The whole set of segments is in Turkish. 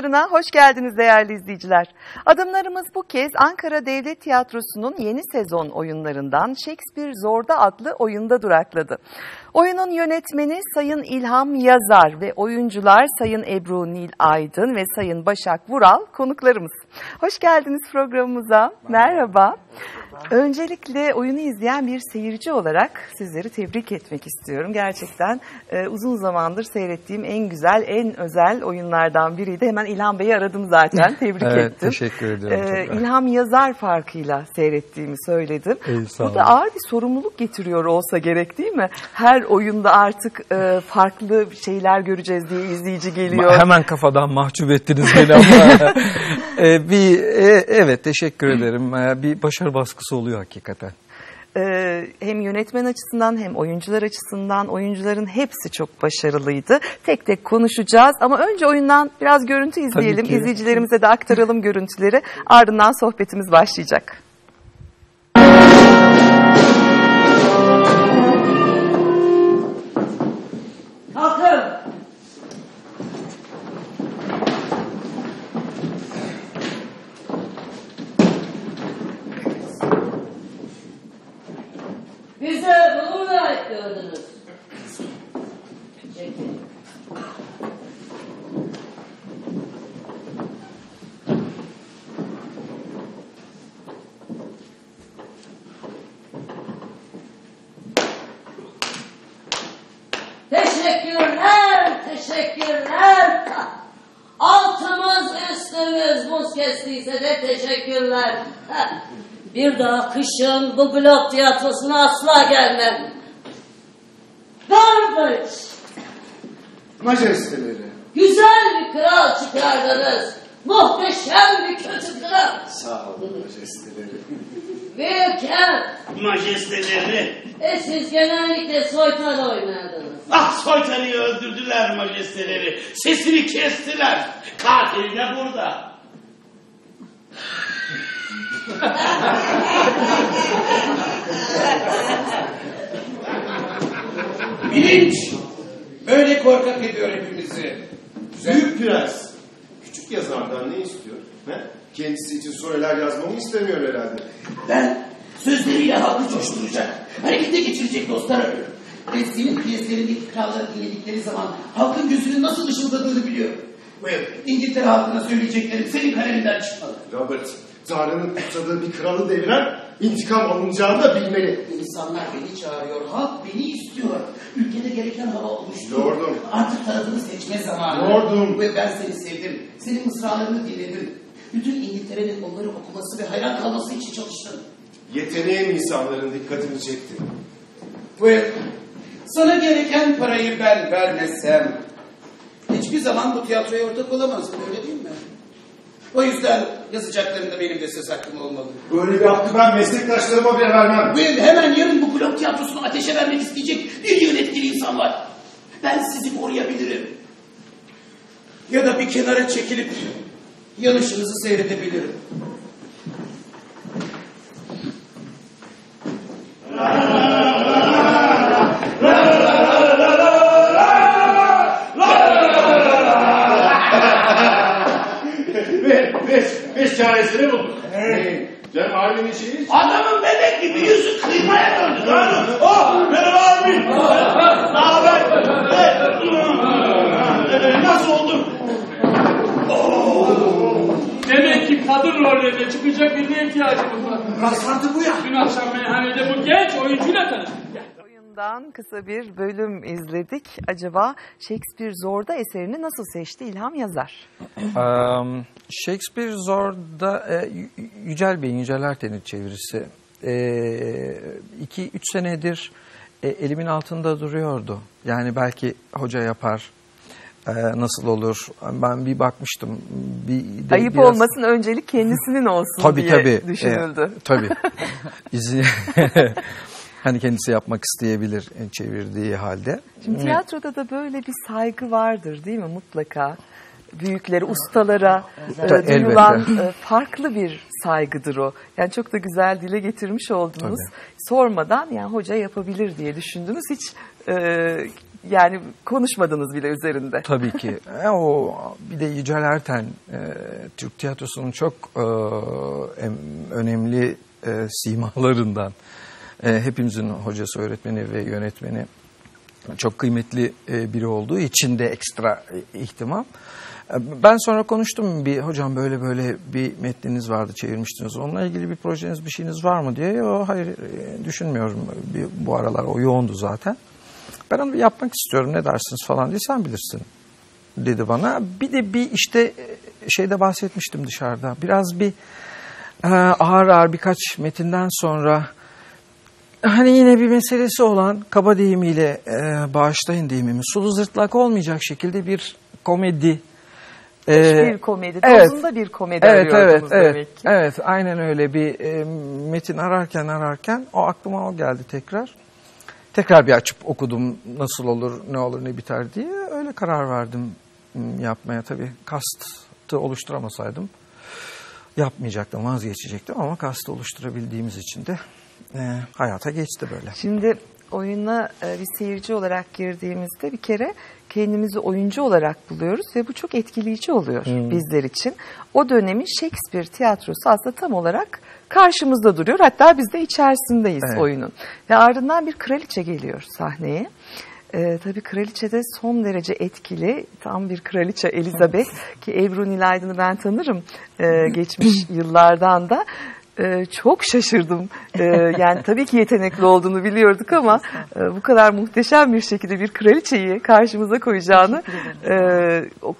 Adımlarına hoş geldiniz değerli izleyiciler. Adımlarımız bu kez Ankara Devlet Tiyatrosu'nun yeni sezon oyunlarından Shakespeare Zor'da adlı oyunda durakladı. Oyunun yönetmeni Sayın İlham Yazar ve oyuncular Sayın Ebru Nil Aydın ve Sayın Başak Vural konuklarımız. Hoş geldiniz programımıza. Merhaba. Öncelikle oyunu izleyen bir seyirci olarak sizleri tebrik etmek istiyorum. Gerçekten e, uzun zamandır seyrettiğim en güzel, en özel oyunlardan biriydi. Hemen İlham Bey'i aradım zaten, tebrik Evet, ettim. teşekkür ediyorum E, tekrar. İlham yazar farkıyla seyrettiğimi söyledim. İyi, Bu da ağır bir sorumluluk getiriyor olsa gerek değil mi? Her oyunda artık e, farklı şeyler göreceğiz diye izleyici geliyor. Hemen kafadan mahcup ettiniz beni ama e, bir e, evet teşekkür ederim. E, bir başarı baskısı oluyor hakikaten. Ee, hem yönetmen açısından hem oyuncular açısından oyuncuların hepsi çok başarılıydı. Tek tek konuşacağız ama önce oyundan biraz görüntü izleyelim. İzleyicilerimize de aktaralım görüntüleri. Ardından sohbetimiz başlayacak. Kışın bu blok tiyatrosuna asla gelmem. Garbage. Majesteleri. Güzel bir kral çıkardınız. Muhteşem bir kötü kral. Sağ olun majesteleri. Büyükken. Majesteleri. E siz genellikle soytar oynardınız. Ah soytarıyı öldürdüler majesteleri. Sesini kestiler. Katil de burada. Bilinç böyle korkak ediyor hepimizi. Büyük prens. Küçük yazardan ne istiyor? He? Kendisi için sorular yazmamı istemiyor herhalde. Ben sözleriyle halkı coşturacak, harekete geçirecek dostlar arıyorum. Ve senin piyeslerindeki kralları dinledikleri zaman halkın gözünün nasıl ışıldadığını biliyorum. Buyur. İngiltere halkına söyleyeceklerim senin kaleminden çıkmalı. Robert, Tanrı'nın kutsadığı bir kralı deviren intikam alınacağını da bilmeli. İnsanlar beni çağırıyor, halk beni istiyor. Ülkede gereken hava oluştu. Lordum. Artık tarafını seçme zamanı. Lordum. Ve ben seni sevdim. Senin mısralarını dinledim. Bütün İngiltere'nin onları okuması ve hayran kalması için çalıştım. Yeteneğim insanların dikkatini çekti. Buyur. Sana gereken parayı ben vermesem hiçbir zaman bu tiyatroya ortak olamazdım öyle değil mi? O yüzden yazacaklarında benim de söz hakkım olmalı. Böyle bir hakkı ben meslektaşlarıma bile vermem. Ve hemen yarın bu blok tiyatrosunu ateşe vermek isteyecek bir yönetkili insan var. Ben sizi koruyabilirim. Ya da bir kenara çekilip yanışınızı seyredebilirim. Ailenin şeyi Adamın bebek gibi yüzü kıymaya döndü. Doğru. Oh merhaba abi. Ne haber? Nasıl oldun? Demek ki kadın rollerine çıkacak birine ihtiyacımız var. Rastlantı bu ya. Dün akşam meyhanede bu genç oyuncuyla tanıştık. Gel. Oyundan kısa bir bölüm izledik. Acaba Shakespeare Zor'da eserini nasıl seçti İlham Yazar? Um, Shakespeare Zor'da e, Yücel Bey'in Yücel Erten'in çevirisi. 2-3 senedir e, elimin altında duruyordu. Yani belki hoca yapar. e, nasıl olur? Ben bir bakmıştım. Bir de Ayıp biraz- olmasın öncelik kendisinin olsun Tabii diye tabii. düşünüldü. E, tabii. İzi hani kendisi yapmak isteyebilir e, çevirdiği halde. Şimdi tiyatroda da böyle bir saygı vardır değil mi mutlaka? Büyüklere, ustalara e, duyulan e, farklı bir saygıdır o. Yani çok da güzel dile getirmiş oldunuz. Sormadan yani hoca yapabilir diye düşündünüz. Hiç e, yani konuşmadınız bile üzerinde. Tabii ki. E, o bir de Yücel Erten e, Türk tiyatrosunun çok e, em, önemli e, simalarından. E, hepimizin hocası, öğretmeni ve yönetmeni çok kıymetli biri olduğu için de ekstra ihtimam. Ben sonra konuştum bir hocam böyle böyle bir metniniz vardı çevirmiştiniz. Onunla ilgili bir projeniz bir şeyiniz var mı diye. Yo, hayır e, düşünmüyorum. Bir, bu aralar o yoğundu zaten. Ben onu yapmak istiyorum ne dersiniz falan diye sen bilirsin dedi bana. Bir de bir işte e, şeyde bahsetmiştim dışarıda. Biraz bir e, ağır ağır birkaç metinden sonra hani yine bir meselesi olan kaba deyimiyle bağışlayın deyimimi sulu zırtlak olmayacak şekilde bir komedi e, bir komedi, evet. tozunda bir komedi Evet evet evet. demek ki. Evet aynen öyle bir e, metin ararken ararken o aklıma o geldi tekrar. Tekrar bir açıp okudum nasıl olur ne olur ne biter diye öyle karar verdim yapmaya tabii kastı oluşturamasaydım yapmayacaktım vazgeçecektim ama kastı oluşturabildiğimiz için de e, hayata geçti böyle. Şimdi oyuna e, bir seyirci olarak girdiğimizde bir kere kendimizi oyuncu olarak buluyoruz ve bu çok etkileyici oluyor bizler için. O dönemin Shakespeare tiyatrosu aslında tam olarak karşımızda duruyor. Hatta biz de içerisindeyiz Evet. oyunun. Ve ardından bir kraliçe geliyor sahneye. Ee, tabii kraliçe de son derece etkili. Tam bir kraliçe Elizabeth ki Ebru Nilaydın'ı ben tanırım ee, geçmiş yıllardan da. Ee, çok şaşırdım. Ee, yani tabii ki yetenekli olduğunu biliyorduk ama e, bu kadar muhteşem bir şekilde bir kraliçeyi karşımıza koyacağını e,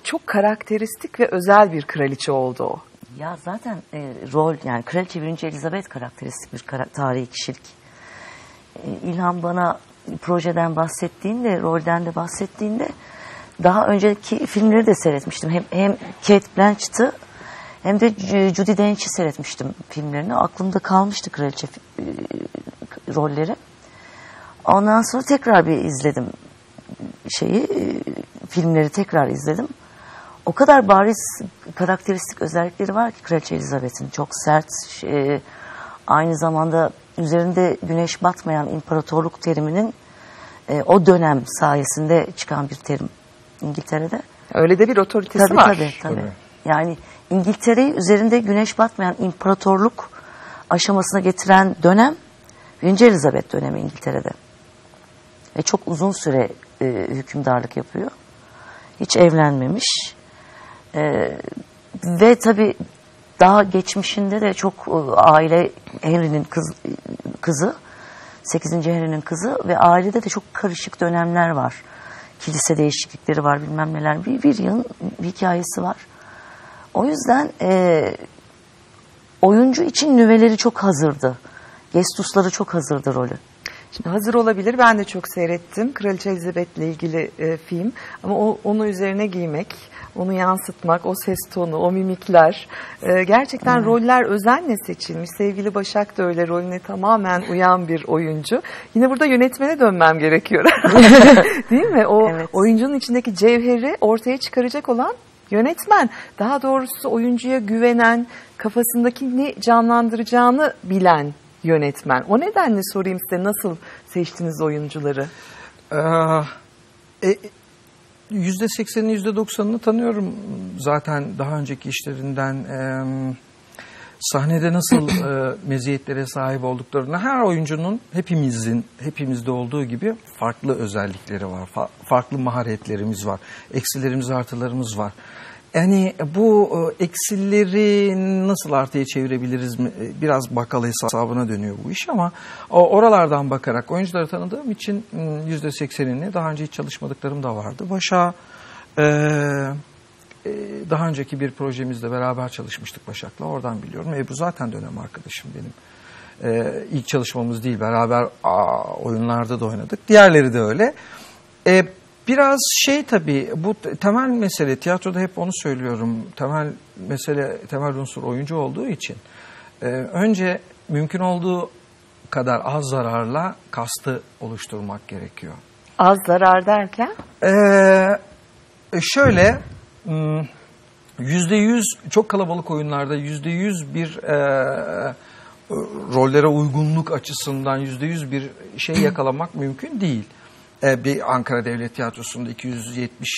çok karakteristik ve özel bir kraliçe oldu o. Ya zaten e, rol yani Kraliçe 1. Elizabeth karakteristik bir kara- tarihi kişilik. E, İlhan bana projeden bahsettiğinde, rolden de bahsettiğinde daha önceki filmleri de seyretmiştim. Hem, hem Kate Blanchett'ı hem de Ju- Judi Dench'i seyretmiştim filmlerini. Aklımda kalmıştı kraliçe e, rolleri. Ondan sonra tekrar bir izledim şeyi, e, filmleri tekrar izledim. O kadar bariz karakteristik özellikleri var ki Kraliçe Elizabeth'in. Çok sert, e, aynı zamanda üzerinde güneş batmayan imparatorluk teriminin e, o dönem sayesinde çıkan bir terim İngiltere'de. Öyle de bir otoritesi Tabii var. tabii tabii. Yani İngiltere'yi üzerinde güneş batmayan imparatorluk aşamasına getiren dönem 1. Elizabeth dönemi İngiltere'de. Ve çok uzun süre e, hükümdarlık yapıyor. Hiç evlenmemiş. E, ve tabii daha geçmişinde de çok e, aile Henry'nin kız, kızı 8. Henry'nin kızı ve ailede de çok karışık dönemler var. Kilise değişiklikleri var bilmem neler. Bir, bir yılın bir hikayesi var. O yüzden e, oyuncu için nüveleri çok hazırdı. Gestusları çok hazırdı rolü. Şimdi hazır olabilir. Ben de çok seyrettim. Kraliçe Elizabeth ile ilgili e, film. Ama o, onu üzerine giymek, onu yansıtmak, o ses tonu, o mimikler. e, gerçekten roller özenle seçilmiş. Sevgili Başak da öyle rolüne tamamen uyan bir oyuncu. Yine burada yönetmene dönmem gerekiyor. Değil mi? O Evet. oyuncunun içindeki cevheri ortaya çıkaracak olan yönetmen. Daha doğrusu oyuncuya güvenen, kafasındakini canlandıracağını bilen yönetmen. O nedenle sorayım size nasıl seçtiniz oyuncuları? Ee, e, Yüzde seksenini, yüzde doksanını tanıyorum zaten daha önceki işlerinden. Ee, sahnede nasıl e, meziyetlere sahip olduklarını her oyuncunun hepimizin, hepimizde olduğu gibi farklı özellikleri var. fa- farklı maharetlerimiz var. Eksilerimiz, artılarımız var. Yani bu e, eksileri nasıl artıya çevirebiliriz mi? E, Biraz bakkal hesabına dönüyor bu iş ama o oralardan bakarak oyuncuları tanıdığım için m, yüzde seksenini daha önce hiç çalışmadıklarım da vardı. Başa e, e, daha önceki bir projemizde beraber çalışmıştık Başak'la. Oradan biliyorum. Ebru zaten dönem arkadaşım benim. E, ilk çalışmamız değil. Beraber aa, oyunlarda da oynadık. Diğerleri de öyle. E, biraz şey tabii bu temel mesele tiyatroda hep onu söylüyorum. Temel mesele temel unsur oyuncu olduğu için e, önce mümkün olduğu kadar az zararla kastı oluşturmak gerekiyor. Az zarar derken? Ee, şöyle hmm, yüzde yüz çok kalabalık oyunlarda yüzde yüz bir e, rollere uygunluk açısından yüzde yüz bir şey yakalamak mümkün değil. E, bir Ankara Devlet Tiyatrosu'nda 270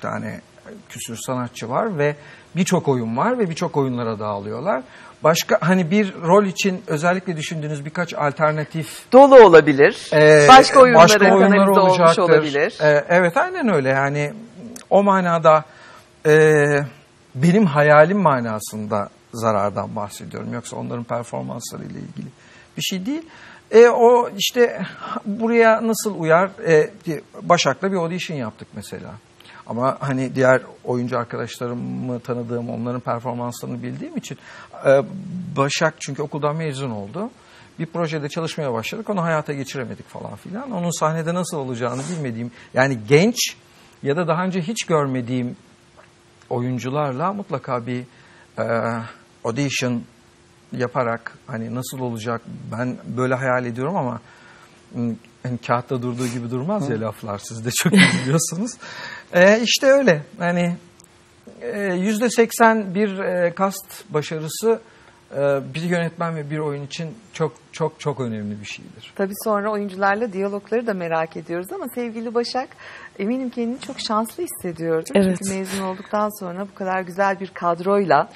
tane küsür sanatçı var ve birçok oyun var ve birçok oyunlara dağılıyorlar. Başka hani bir rol için özellikle düşündüğünüz birkaç alternatif Dolu olabilir. ee, başka oyunlara başka oyunlar kanalize olmuş olacaktır. olabilir. Ee, evet aynen öyle yani o manada e, benim hayalim manasında zarardan bahsediyorum. Yoksa onların performansları ile ilgili bir şey değil. E, o işte buraya nasıl uyar? E, Başak'la bir audition yaptık mesela. Ama hani diğer oyuncu arkadaşlarımı tanıdığım, onların performanslarını bildiğim için e, Başak çünkü okuldan mezun oldu. Bir projede çalışmaya başladık, onu hayata geçiremedik falan filan. Onun sahnede nasıl olacağını bilmediğim, yani genç ya da daha önce hiç görmediğim oyuncularla mutlaka bir e, audition yaparak hani nasıl olacak ben böyle hayal ediyorum ama hani kağıtta durduğu gibi durmaz ya laflar siz de çok iyi biliyorsunuz. E, işte öyle hani yüzde seksen bir e, kast başarısı e, bir yönetmen ve bir oyun için çok çok çok önemli bir şeydir. Tabii sonra oyuncularla diyalogları da merak ediyoruz ama sevgili Başak eminim kendini çok şanslı hissediyordu. Evet. Çünkü mezun olduktan sonra bu kadar güzel bir kadroyla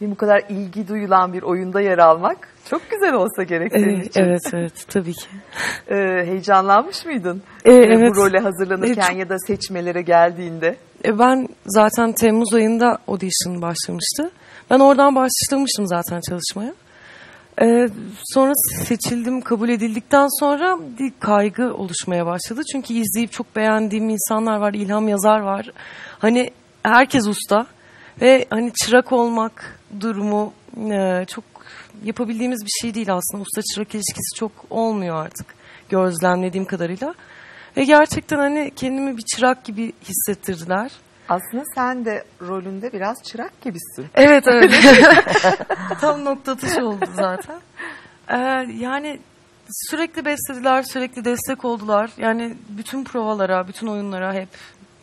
değil mi, bu kadar ilgi duyulan bir oyunda yer almak çok güzel olsa gerek senin Evet, için. evet, evet tabii ki. Ee, heyecanlanmış mıydın? Ee, Ee, evet. Bu role hazırlanırken Ee, ya da seçmelere geldiğinde. E, ben zaten Temmuz ayında audition başlamıştı. Ben oradan başlamıştım zaten çalışmaya. E, sonra seçildim, kabul edildikten sonra bir kaygı oluşmaya başladı. Çünkü izleyip çok beğendiğim insanlar var, ilham yazar var. Hani herkes usta ve hani çırak olmak durumu e, çok yapabildiğimiz bir şey değil aslında. Usta çırak ilişkisi çok olmuyor artık gözlemlediğim kadarıyla. Ve gerçekten hani kendimi bir çırak gibi hissettirdiler. Aslında sen de rolünde biraz çırak gibisin. Evet evet. Tam nokta atışı oldu zaten. Ee, yani sürekli beslediler, sürekli destek oldular. Yani bütün provalara, bütün oyunlara hep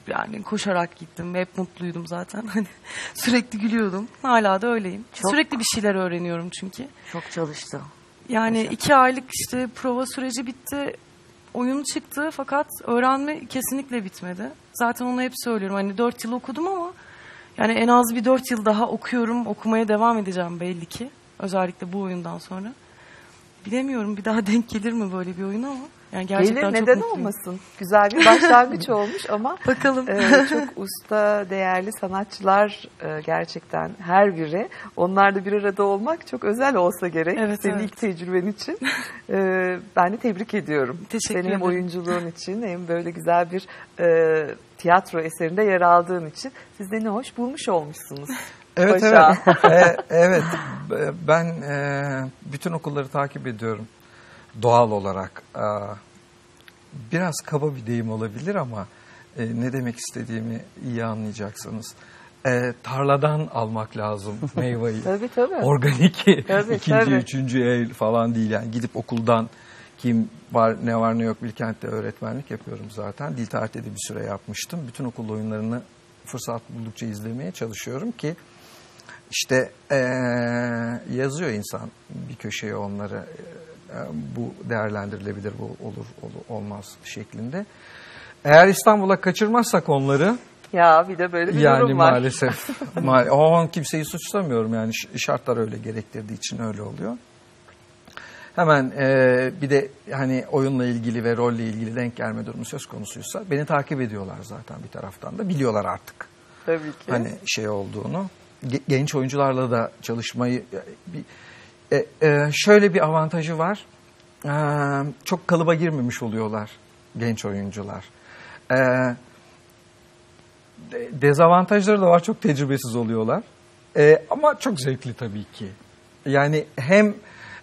yani koşarak gittim hep mutluydum zaten. Hani sürekli gülüyordum. Hala da öyleyim. Çok- Sürekli bir şeyler öğreniyorum çünkü. Çok çalıştı. Yani iki aylık işte prova süreci bitti. Oyun çıktı fakat öğrenme kesinlikle bitmedi. Zaten onu hep söylüyorum. Hani dört yıl okudum ama yani en az bir dört yıl daha okuyorum. Okumaya devam edeceğim belli ki. Özellikle bu oyundan sonra. Bilemiyorum bir daha denk gelir mi böyle bir oyun ama. Yani gerçekten Gelir çok neden mutluyum. olmasın? Güzel bir başlangıç olmuş ama Bakalım. e, çok usta, değerli sanatçılar e, gerçekten her biri. Onlarla bir arada olmak çok özel olsa gerek. Evet, Senin evet. ilk tecrüben için. E, ben de tebrik ediyorum. Teşekkür Seni hem ederim. oyunculuğun için hem böyle güzel bir e, tiyatro eserinde yer aldığın için. Siz de ne hoş bulmuş olmuşsunuz. Evet Paşa. evet. E, evet ben e, bütün okulları takip ediyorum doğal olarak. E, biraz kaba bir deyim olabilir ama e, ne demek istediğimi iyi anlayacaksınız. E, tarladan almak lazım meyveyi. Tabii tabii. Organik Tabii, ikinci, tabii. üçüncü el falan değil yani gidip okuldan kim var ne var ne yok Bilkent'te öğretmenlik yapıyorum zaten. Dil tarihte de bir süre yapmıştım. Bütün okul oyunlarını fırsat buldukça izlemeye çalışıyorum ki işte eee, yazıyor insan bir köşeye onları eee, bu değerlendirilebilir bu olur, olur olmaz şeklinde. Eğer İstanbul'a kaçırmazsak onları Ya bir de böyle bir yani durum var. maalesef ma- o an kimseyi suçlamıyorum yani şartlar öyle gerektirdiği için öyle oluyor. Hemen eee, bir de hani oyunla ilgili ve rolle ilgili denk gelme durumu söz konusuysa beni takip ediyorlar zaten bir taraftan da biliyorlar artık Tabii ki. hani şey olduğunu. Ge- Genç oyuncularla da çalışmayı bir, e, e, şöyle bir avantajı var. E, çok kalıba girmemiş oluyorlar genç oyuncular. E, de- dezavantajları da var. Çok tecrübesiz oluyorlar. E, ama çok zevkli tabii ki. Yani hem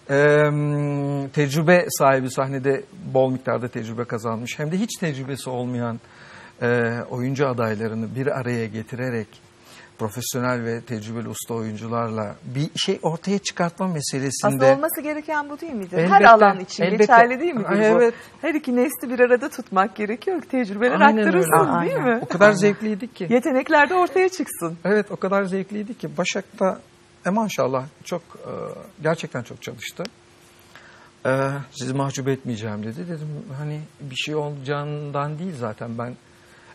e, tecrübe sahibi sahnede bol miktarda tecrübe kazanmış hem de hiç tecrübesi olmayan e, oyuncu adaylarını bir araya getirerek profesyonel ve tecrübeli usta oyuncularla bir şey ortaya çıkartma meselesinde Aslında olması gereken bu değil midir? Her Elbette, alan için elbette. geçerli değil midir Ay, evet. Her iki nesli bir arada tutmak gerekiyor ki tecrübeler Aynen aktarılsın öyle. değil mi? o kadar zevkliydi ki. Yetenekler de ortaya çıksın. Evet o kadar zevkliydi ki Başak da e, maşallah çok e, gerçekten çok çalıştı. Ee, sizi mahcup etmeyeceğim dedi. Dedim hani bir şey olacağından değil zaten ben.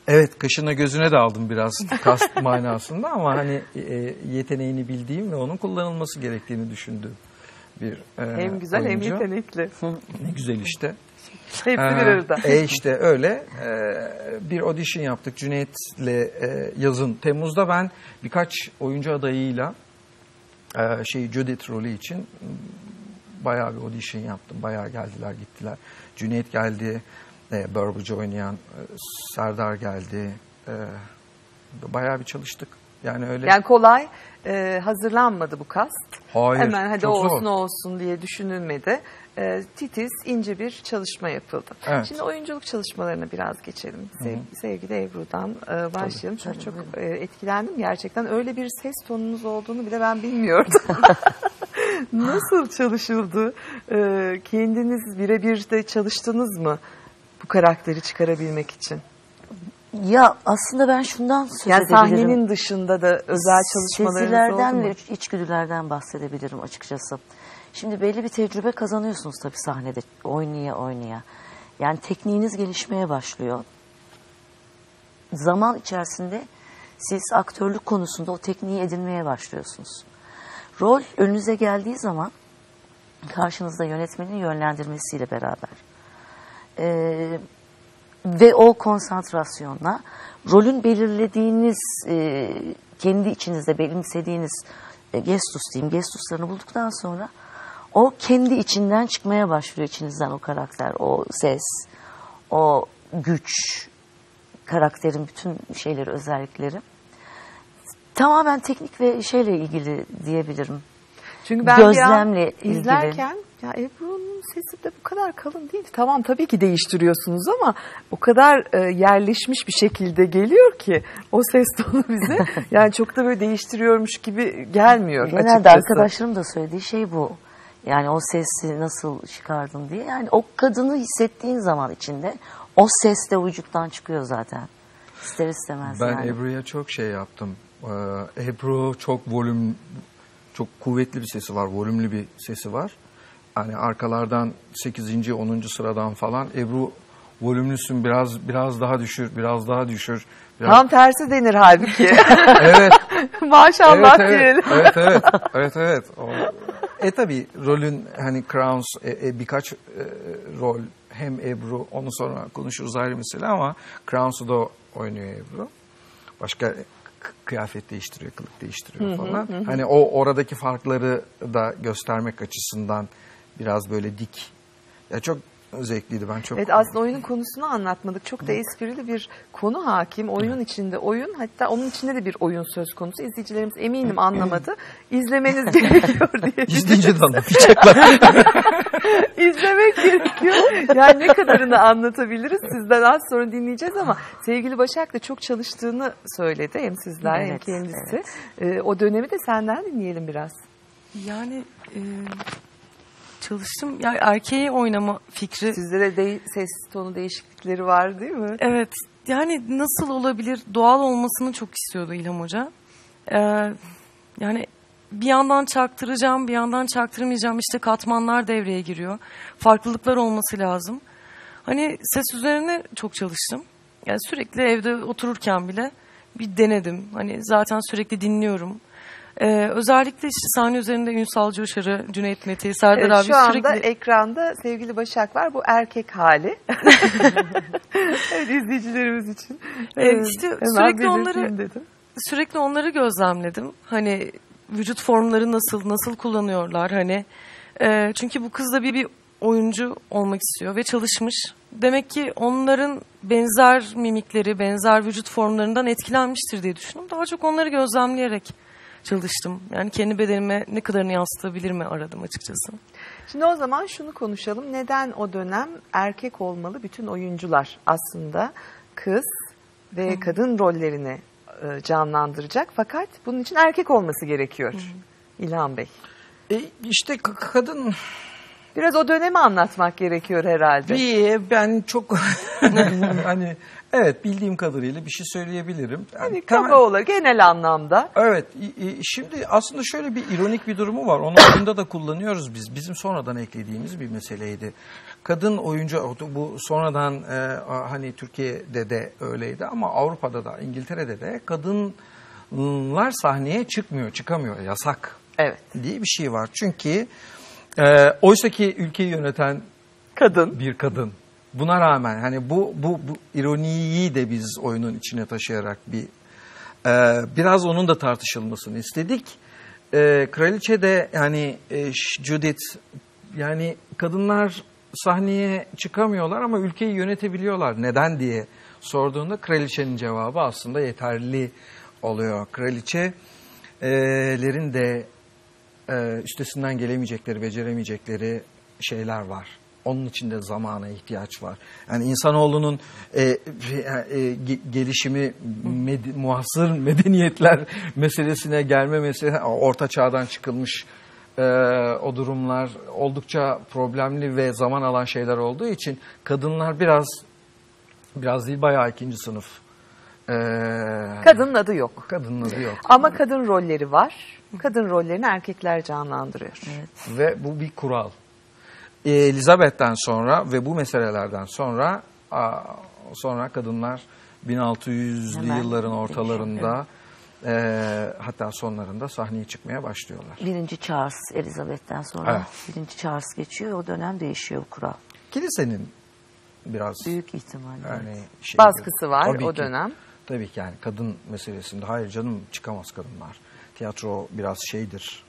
Evet kaşına gözüne de aldım biraz kast manasında ama hani e, yeteneğini bildiğim ve onun kullanılması gerektiğini düşündüğüm bir e, Hem güzel hem oyuncu. yetenekli. Ne güzel işte. Hepsi bir arada. E işte öyle. Ee, bir audition yaptık Cüneyt'le e, yazın. Temmuz'da ben birkaç oyuncu adayıyla e, şey Judith rolü için m, bayağı bir audition yaptım. Bayağı geldiler gittiler. Cüneyt geldi. E, Burbucu oynayan e, Serdar geldi. E, bayağı bir çalıştık. Yani öyle. Yani kolay e, hazırlanmadı bu kast. Hayır, Hemen hadi çok zor. olsun olsun diye düşünülmedi. E, titiz, ince bir çalışma yapıldı. Evet. Şimdi oyunculuk çalışmalarına biraz geçelim. Sev, sevgili Ebru'dan e, başlayalım. Çünkü çok e, etkilendim gerçekten. Öyle bir ses tonunuz olduğunu bile ben bilmiyordum. Nasıl çalışıldı? E, kendiniz birebir de çalıştınız mı bu karakteri çıkarabilmek için? Ya aslında ben şundan söz Yani edebilirim. sahnenin dışında da özel çalışmalarınız Sezilerden oldu mu? ve iç- içgüdülerden bahsedebilirim açıkçası. Şimdi belli bir tecrübe kazanıyorsunuz tabii sahnede oynaya oynaya. Yani tekniğiniz gelişmeye başlıyor. Zaman içerisinde siz aktörlük konusunda o tekniği edinmeye başlıyorsunuz. Rol önünüze geldiği zaman karşınızda yönetmenin yönlendirmesiyle beraber ee, ve o konsantrasyonla rolün belirlediğiniz e, kendi içinizde benimsediğiniz e, gestus diyeyim gestuslarını bulduktan sonra o kendi içinden çıkmaya başlıyor içinizden o karakter o ses o güç karakterin bütün şeyleri özellikleri tamamen teknik ve şeyle ilgili diyebilirim. Çünkü ben bir Gözlemle ilgili. izlerken ya Ebru'nun sesi de bu kadar kalın değil. Tamam tabii ki değiştiriyorsunuz ama o kadar e, yerleşmiş bir şekilde geliyor ki o ses tonu bize. yani çok da böyle değiştiriyormuş gibi gelmiyor Genelde açıkçası. arkadaşlarım da söylediği şey bu. Yani o sesi nasıl çıkardın diye. Yani o kadını hissettiğin zaman içinde o ses de vücuttan çıkıyor zaten. İster istemez Ben yani. Ebru'ya çok şey yaptım. Ee, Ebru çok volüm, çok kuvvetli bir sesi var, volümlü bir sesi var. Hani arkalardan 8. 10. sıradan falan Ebru volümlüsün biraz biraz daha düşür, biraz daha düşür. Biraz... Tam tersi denir halbuki. evet. Maşallah evet, diyelim. evet, evet, evet, evet. O, e tabi rolün hani Crowns e, e, birkaç e, rol hem Ebru onu sonra konuşuruz ayrı mesele ama Crowns'u da oynuyor Ebru. Başka kıyafet değiştiriyor, kılık değiştiriyor falan. Hani o oradaki farkları da göstermek açısından biraz böyle dik. Ya çok zevkliydi ben çok. Evet aslında oyunun konusunu anlatmadık. Çok da esprili bir konu hakim. Oyunun içinde oyun hatta onun içinde de bir oyun söz konusu. İzleyicilerimiz eminim anlamadı. İzlemeniz gerekiyor diye. İzleyince de anlamayacaklar. İzlemek gerekiyor. Yani ne kadarını anlatabiliriz sizden az sonra dinleyeceğiz ama sevgili Başak da çok çalıştığını söyledi. Hem sizler hem Evet, kendisi. Ee, o dönemi de senden dinleyelim biraz. Yani e, çalıştım. Yani erkeği oynama fikri. Sizde de de- ses tonu değişiklikleri var değil mi? Evet. Yani nasıl olabilir? Doğal olmasını çok istiyordu İlham Hoca. Ee, yani bir yandan çaktıracağım, bir yandan çaktırmayacağım. İşte katmanlar devreye giriyor. Farklılıklar olması lazım. Hani ses üzerine çok çalıştım. Yani sürekli evde otururken bile bir denedim. Hani zaten sürekli dinliyorum. Ee, özellikle işte sahne üzerinde Ünsal Coşar'ı, Cüneyt Mete, Serdar Evet, abi şu anda sürekli... ekranda sevgili Başak var. Bu erkek hali. evet, izleyicilerimiz için. Evet, işte hemen sürekli onları- dedim. sürekli onları gözlemledim. Hani vücut formları nasıl nasıl kullanıyorlar hani. e, çünkü bu kız da bir, bir oyuncu olmak istiyor ve çalışmış. Demek ki onların benzer mimikleri, benzer vücut formlarından etkilenmiştir diye düşündüm. Daha çok onları gözlemleyerek çalıştım. Yani kendi bedenime ne kadarını yansıtabilir mi aradım açıkçası. Şimdi o zaman şunu konuşalım. Neden o dönem erkek olmalı bütün oyuncular aslında kız ve kadın rollerini e, canlandıracak fakat bunun için erkek olması gerekiyor. İlhan Bey. E, işte kadın Biraz o dönemi anlatmak gerekiyor herhalde. Bir ben çok hani evet bildiğim kadarıyla bir şey söyleyebilirim. Yani Hani temel- kaba olarak genel anlamda. Evet, şimdi aslında şöyle bir ironik bir durumu var. Onu oyunda da kullanıyoruz biz. Bizim sonradan eklediğimiz bir meseleydi. Kadın oyuncu, bu sonradan e, hani Türkiye'de de öyleydi ama Avrupa'da da, İngiltere'de de kadınlar sahneye çıkmıyor, çıkamıyor, yasak Evet. diye bir şey var. Çünkü e, oysa ki ülkeyi yöneten Kadın. bir kadın. Buna rağmen hani bu bu bu ironiyi de biz oyunun içine taşıyarak bir e, biraz onun da tartışılmasını istedik. E, Kraliçe de yani e, Judith yani kadınlar sahneye çıkamıyorlar ama ülkeyi yönetebiliyorlar. Neden diye sorduğunda kraliçenin cevabı aslında yeterli oluyor. Kraliçelerin de e, üstesinden gelemeyecekleri, beceremeyecekleri şeyler var. Onun için de zamana ihtiyaç var. Yani insanoğlunun e, e, ge- gelişimi, med- muhasır medeniyetler meselesine gelme meselesi, orta çağdan çıkılmış e, o durumlar oldukça problemli ve zaman alan şeyler olduğu için kadınlar biraz, biraz değil bayağı ikinci sınıf. E, Kadının adı yok. kadının adı yok. Ama kadın rolleri var. Kadın rollerini erkekler canlandırıyor. Ve bu bir kural. Ee, Elizabeth'ten sonra ve bu meselelerden sonra sonra kadınlar 1600'lü Hemen yılların ortalarında e, hatta sonlarında sahneye çıkmaya başlıyorlar. Birinci Charles Elizabeth'ten sonra Evet. birinci Charles geçiyor. O dönem değişiyor bu kural. Kilisenin biraz Büyük ihtimalle. yani şey, Baskısı var Tabii o ki. dönem. Tabii ki yani kadın meselesinde hayır canım çıkamaz kadınlar. Tiyatro biraz şeydir.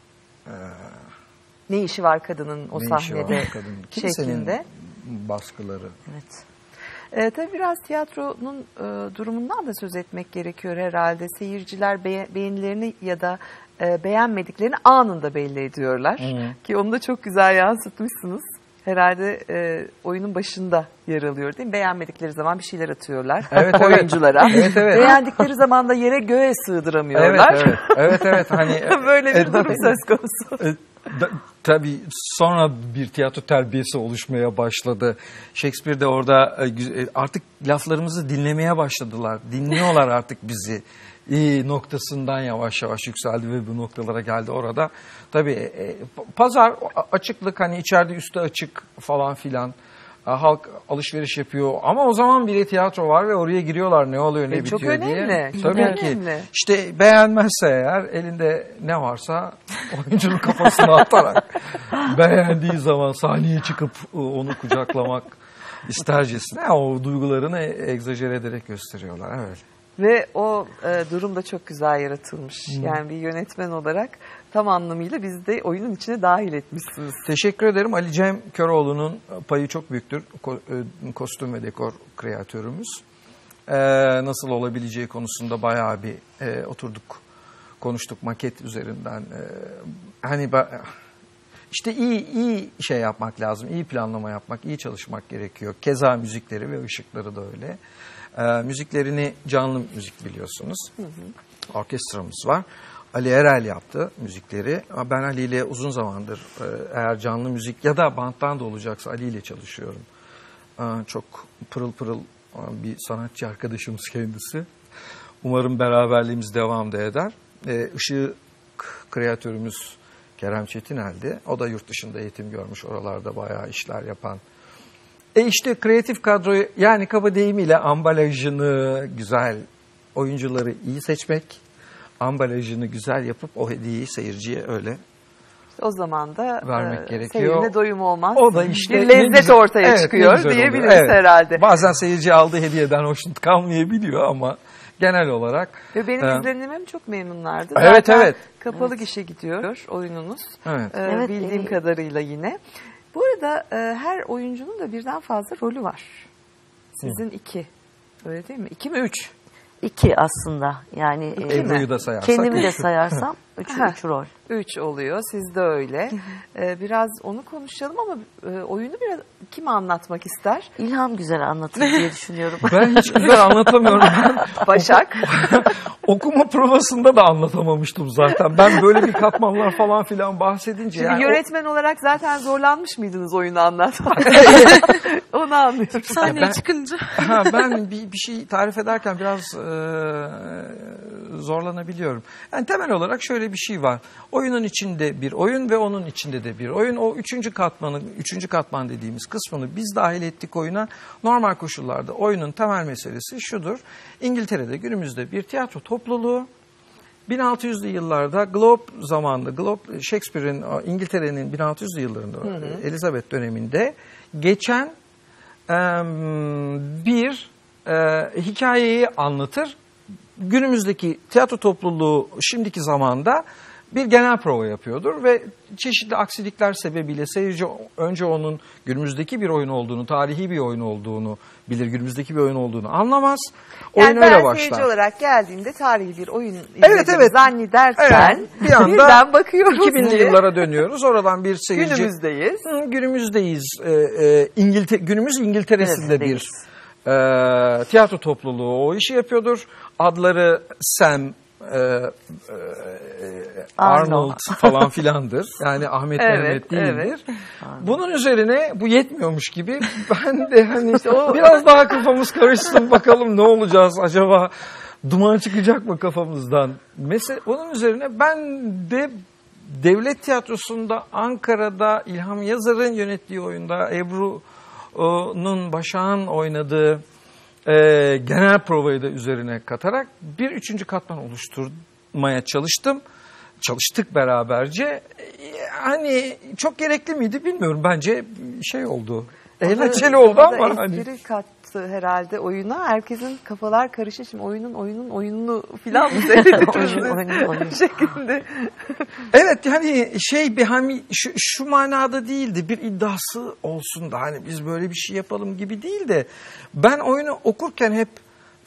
e, Ne işi var kadının o ne işi sahnede var kadın? Şeklinde. baskıları. Evet. E, tabii biraz tiyatronun e, durumundan da söz etmek gerekiyor herhalde. Seyirciler be- beğenilerini ya da e, beğenmediklerini anında belli ediyorlar. Ki onu da çok güzel yansıtmışsınız. Herhalde e, oyunun başında yer alıyor değil mi? Beğenmedikleri zaman bir şeyler atıyorlar Evet, evet. oyunculara. Evet, evet. Beğendikleri zaman da yere göğe sığdıramıyorlar. Evet, evet, evet, evet. Hani Böyle bir e, durum söz konusu. E, da- Tabii sonra bir tiyatro terbiyesi oluşmaya başladı. Shakespeare de orada e, e, artık laflarımızı dinlemeye başladılar. Dinliyorlar artık bizi. Noktasından yavaş yavaş yükseldi ve bu noktalara geldi orada. Tabii e, pazar a- açıklık hani içeride üstü açık falan filan. E, Halk alışveriş yapıyor ama o zaman bile tiyatro var ve oraya giriyorlar ne oluyor ne E, çok bitiyor diye. önemli, çok Tabii ki. önemli. İşte beğenmezse eğer elinde ne varsa oyuncunun kafasına atarak beğendiği zaman sahneye çıkıp e, onu kucaklamak istercesine o duygularını egzajere ederek gösteriyorlar. Evet. Ve o e, durum da çok güzel yaratılmış. Yani bir yönetmen olarak tam anlamıyla bizi de oyunun içine dahil etmişsiniz. Teşekkür ederim. Ali Cem Köroğlu'nun payı çok büyüktür. Ko- e, kostüm ve dekor kreatörümüz. Ee, nasıl olabileceği konusunda bayağı bir e, oturduk, konuştuk maket üzerinden. Ee, hani işte iyi iyi şey yapmak lazım, iyi planlama yapmak, iyi çalışmak gerekiyor. Keza müzikleri ve ışıkları da öyle. Ee, müziklerini canlı müzik biliyorsunuz. Orkestramız var. Ali Erel yaptı müzikleri. Ben Ali ile uzun zamandır e, eğer canlı müzik ya da banttan da olacaksa Ali ile çalışıyorum. Ee, Çok pırıl pırıl e, bir sanatçı arkadaşımız kendisi. Umarım beraberliğimiz devam da eder. Ee, Işık kreatörümüz Kerem Çetinel'di. O da yurt dışında eğitim görmüş. Oralarda bayağı işler yapan. E işte kreatif kadroyu yani kaba deyimiyle ambalajını güzel, oyuncuları iyi seçmek, ambalajını güzel yapıp o hediyeyi seyirciye öyle O zaman da Vermek e, gerekiyor. seyirine doyum olmaz. O da işte bir lezzet güzel- ortaya Evet, çıkıyor diyebiliriz Evet. herhalde. Bazen seyirci aldığı hediyeden hoşnut kalmayabiliyor ama genel olarak Ve benim e, izlenimim çok memnunlardı. Evet, Zaten evet. Kapalı gişe gidiyor oyununuz. Evet. E, Evet, bildiğim evet. kadarıyla yine. Bu arada e, her oyuncunun da birden fazla rolü var. Sizin iki. Öyle değil mi? İki mi üç? İki aslında. Yani e, Ebru'yu da sayarsak. kendimi de sayarsam Üç, Ha. üç rol. Üç oluyor. Sizde öyle. Ee, biraz onu konuşalım ama e, oyunu biraz kim anlatmak ister? İlham güzel anlatır diye düşünüyorum. Ben hiç güzel anlatamıyorum. Ben Başak. okuma provasında da anlatamamıştım zaten. Ben böyle bir katmanlar falan filan bahsedince. Şimdi yani o- yönetmen olarak zaten zorlanmış mıydınız oyunu anlatmak? Onu anlıyorum. Sahneye ben- çıkınca. Ha, ben bir, bir şey tarif ederken biraz e, zorlanabiliyorum. Yani temel olarak şöyle bir şey var. Oyunun içinde bir oyun ve onun içinde de bir oyun. O üçüncü katmanı, üçüncü katman dediğimiz kısmını biz dahil ettik oyuna. Normal koşullarda oyunun temel meselesi şudur. İngiltere'de günümüzde bir tiyatro topluluğu 1600'lü yıllarda Globe zamanında, Globe Shakespeare'in İngiltere'nin 1600'lü yıllarında Elizabeth döneminde geçen em, bir e, hikayeyi anlatır. Günümüzdeki tiyatro topluluğu şimdiki zamanda bir genel prova yapıyordur ve çeşitli aksilikler sebebiyle seyirci önce onun günümüzdeki bir oyun olduğunu, tarihi bir oyun olduğunu bilir, günümüzdeki bir oyun olduğunu anlamaz. Oyun Yani ben öyle seyirci başlar. olarak geldiğimde tarihi bir oyun Evet, evet. zannederken Evet, bir anda birden bakıyoruz 2000'li diye. yıllara dönüyoruz. Oradan bir seyirci Günümüzdeyiz. Hı, günümüzdeyiz. Ee, e, İngiltere, günümüz İngiltere'sinde bir tiyatro topluluğu o işi yapıyordur. Adları Sam, e, e, Arnold. Arnold falan filandır. Yani Ahmet Evet, Mehmet değildir. evet. Bunun üzerine bu yetmiyormuş gibi ben de hani biraz daha kafamız karışsın bakalım ne olacağız acaba duman çıkacak mı kafamızdan. Mesela onun üzerine ben de Devlet Tiyatrosu'nda Ankara'da İlham Yazar'ın yönettiği oyunda Ebru'nun Başak'ın oynadığı e, genel provayı da üzerine katarak bir üçüncü katman oluşturmaya çalıştım. Çalıştık beraberce. E, Hani çok gerekli miydi bilmiyorum. Bence şey oldu. Eğlenceli oldu ama hani. espri kattı herhalde oyuna. Herkesin kafalar karıştı. Şimdi oyunun oyunun oyununu filan mı seyrediyoruz? Oyun, oyun, oyun. şeklinde. Evet yani şey bir hani şu, şu manada değildi bir iddiası olsun da hani biz böyle bir şey yapalım gibi değil de ben oyunu okurken hep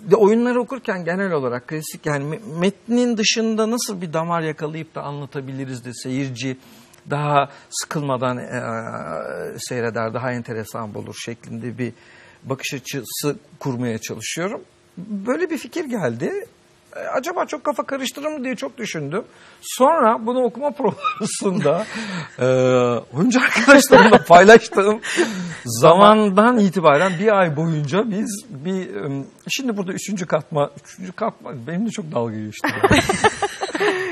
de oyunları okurken genel olarak klasik yani me- metnin dışında nasıl bir damar yakalayıp da anlatabiliriz de seyirci daha sıkılmadan e, seyreder daha enteresan bulur şeklinde bir bakış açısı kurmaya çalışıyorum. Böyle bir fikir geldi. E, acaba çok kafa karıştırır mı diye çok düşündüm. Sonra bunu okuma provasında e, oyuncu arkadaşlarımla paylaştığım zamandan itibaren bir ay boyunca biz bir e, şimdi burada üçüncü katma üçüncü katma benim de çok dalga geçti.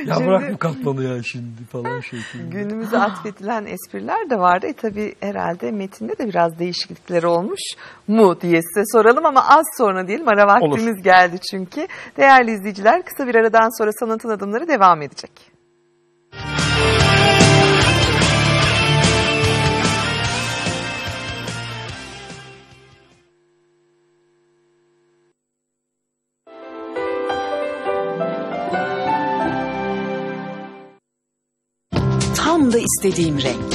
ya Şimdi- bırak bu katmanı ya şimdi falan şeklinde. Günümüze atfedilen espriler de vardı. E tabii herhalde metinde de biraz değişiklikler olmuş mu diye size soralım ama az sonra diyelim. Ara vaktimiz geldi çünkü. Değerli izleyiciler kısa bir aradan sonra sanatın adımları devam edecek. Tam istediğim renk.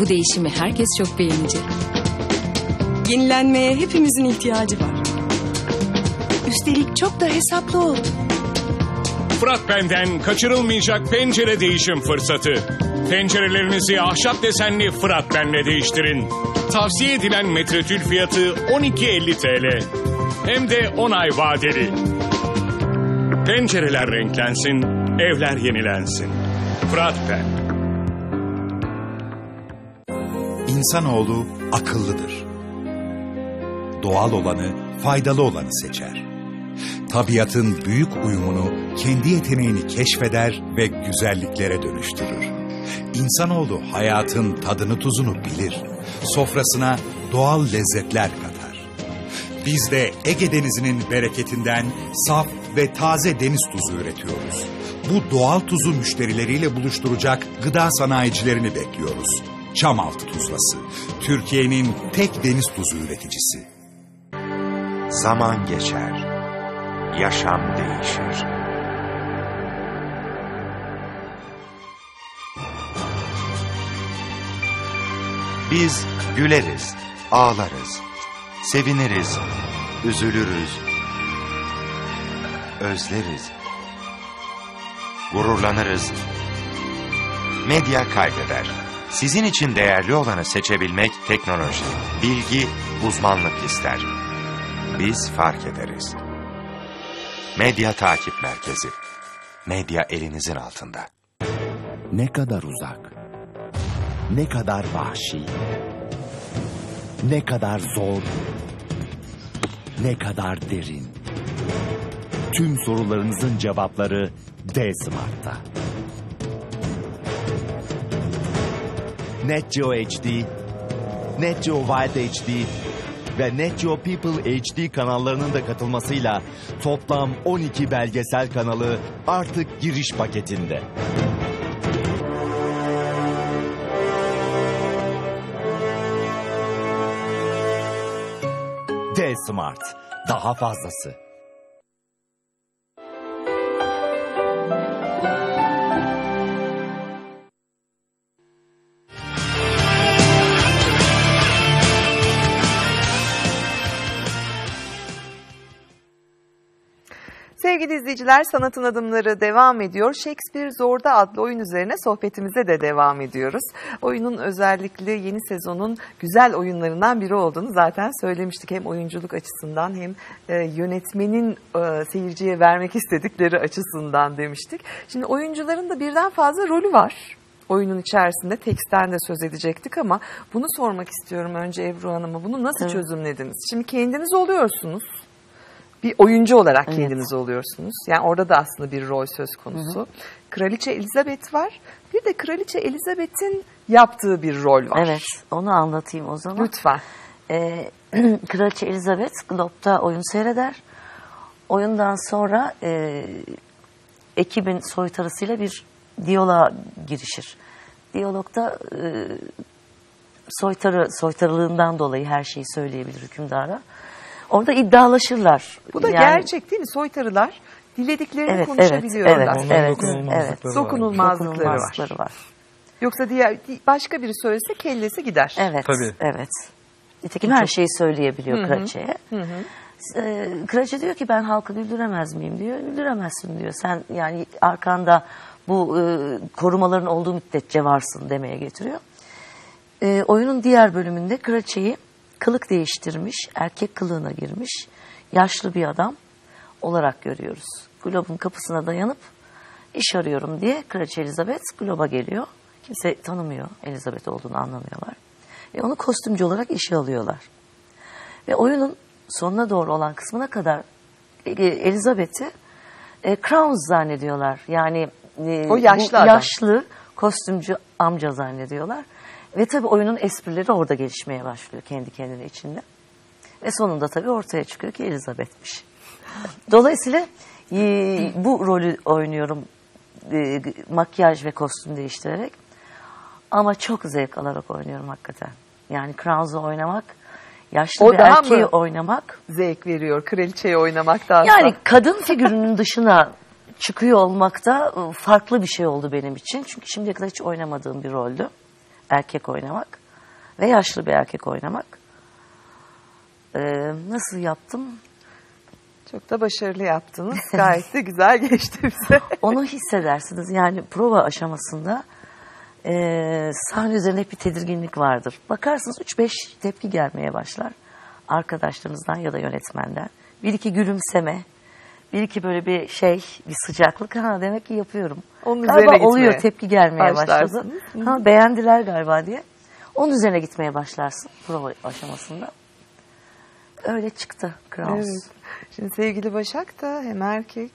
Bu değişimi herkes çok beğenecek. Yenilenmeye hepimizin ihtiyacı var. Üstelik çok da hesaplı oldu. Fırat Benden kaçırılmayacak pencere değişim fırsatı. Pencerelerinizi ahşap desenli Fırat Ben'le değiştirin. Tavsiye edilen metrekül fiyatı 12.50 TL. Hem de 10 ay vadeli. Pencereler renklensin, evler yenilensin. Fırat Ben. İnsanoğlu akıllıdır. Doğal olanı, faydalı olanı seçer. Tabiatın büyük uyumunu kendi yeteneğini keşfeder ve güzelliklere dönüştürür. İnsanoğlu hayatın tadını tuzunu bilir. Sofrasına doğal lezzetler katar. Biz de Ege Denizi'nin bereketinden saf ve taze deniz tuzu üretiyoruz. Bu doğal tuzu müşterileriyle buluşturacak gıda sanayicilerini bekliyoruz. Çamaltı Tuzlası, Türkiye'nin tek deniz tuzu üreticisi. Zaman geçer. Yaşam değişir. Biz güleriz, ağlarız, seviniriz, üzülürüz. özleriz. Gururlanırız. Medya kaydeder. Sizin için değerli olanı seçebilmek teknoloji, bilgi, uzmanlık ister. Biz fark ederiz. Medya Takip Merkezi. Medya elinizin altında. Ne kadar uzak, ne kadar vahşi, ne kadar zor, ne kadar derin. Tüm sorularınızın cevapları D-Smart'ta. Net Geo HD, Net Geo Wild HD ve Net People HD kanallarının da katılmasıyla toplam 12 belgesel kanalı artık giriş paketinde. D-Smart. Daha fazlası. İzleyiciler Sanatın Adımları devam ediyor. Shakespeare Zor'da adlı oyun üzerine sohbetimize de devam ediyoruz. Oyunun özellikle yeni sezonun güzel oyunlarından biri olduğunu zaten söylemiştik. Hem oyunculuk açısından hem e, yönetmenin e, seyirciye vermek istedikleri açısından demiştik. Şimdi oyuncuların da birden fazla rolü var oyunun içerisinde teksten de söz edecektik ama bunu sormak istiyorum önce Ebru Hanım'a. Bunu nasıl Evet. çözümlediniz? Şimdi kendiniz oluyorsunuz. Bir oyuncu olarak Evet. kendiniz oluyorsunuz. Yani orada da aslında bir rol söz konusu. Kraliçe Elizabeth var. Bir de Kraliçe Elizabeth'in yaptığı bir rol var. Evet, onu anlatayım o zaman. Lütfen. Ee, Kraliçe Elizabeth Globe'da oyun seyreder. Oyundan sonra e, ekibin soytarısıyla bir diyaloğa girişir. Diyalogda e, soytarı soytarılığından dolayı her şeyi söyleyebilir hükümdara. Orada iddialaşırlar. Bu da Yani- gerçek değil mi? Soytarılar dilediklerini Evet, konuşabiliyorlar. Evet, evet, evet, evet. Dokunulmazlıkları, Dokunulmazlıkları var. Yoksa diğer başka biri söylese kellesi gider. Evet, evet. Nitekim her şeyi söyleyebiliyor kraliçeye. Ee, kraliçe diyor ki ben halkı güldüremez miyim diyor. Güldüremezsin diyor. Sen yani arkanda bu e, korumaların olduğu müddetçe varsın demeye getiriyor. Ee, oyunun diğer bölümünde kraliçeyi kılık değiştirmiş, erkek kılığına girmiş, yaşlı bir adam olarak görüyoruz. Globe'un kapısına dayanıp iş arıyorum diye Kraliçe Elizabeth Globe'a geliyor. Kimse tanımıyor Elizabeth olduğunu anlamıyorlar. Ve onu kostümcü olarak işe alıyorlar. Ve oyunun sonuna doğru olan kısmına kadar e, Elizabeth'i e, Crowns zannediyorlar. Yani e, O yaşlı bu adam. yaşlı kostümcü amca zannediyorlar. Ve tabii oyunun esprileri orada gelişmeye başlıyor kendi kendine içinde. Ve sonunda tabii ortaya çıkıyor ki Elizabeth'miş. Dolayısıyla e, bu rolü oynuyorum e, makyaj ve kostüm değiştirerek. Ama çok zevk alarak oynuyorum hakikaten. Yani Crowns'u oynamak, yaşlı O bir daha erkeği mı oynamak. Zevk veriyor kraliçeyi oynamaktan. Yani kadın figürünün dışına çıkıyor olmak da e, farklı bir şey oldu benim için. Çünkü şimdiye kadar hiç oynamadığım bir roldü. Erkek oynamak ve yaşlı bir erkek oynamak. Ee, nasıl yaptım? Çok da başarılı yaptınız. Gayet de güzel geçti bize. Onu hissedersiniz. Yani prova aşamasında e, sahne üzerinde bir tedirginlik vardır. Bakarsınız 3-5 tepki gelmeye başlar. Arkadaşlarınızdan ya da yönetmenden. Bir iki gülümseme. Bir iki böyle bir şey, bir sıcaklık. Ha demek ki yapıyorum. Onun galiba üzerine oluyor tepki gelmeye başladı. Ha beğendiler galiba diye. Onun üzerine gitmeye başlarsın prova aşamasında. Öyle çıktı Kraus. Evet. Şimdi sevgili Başak da hem erkek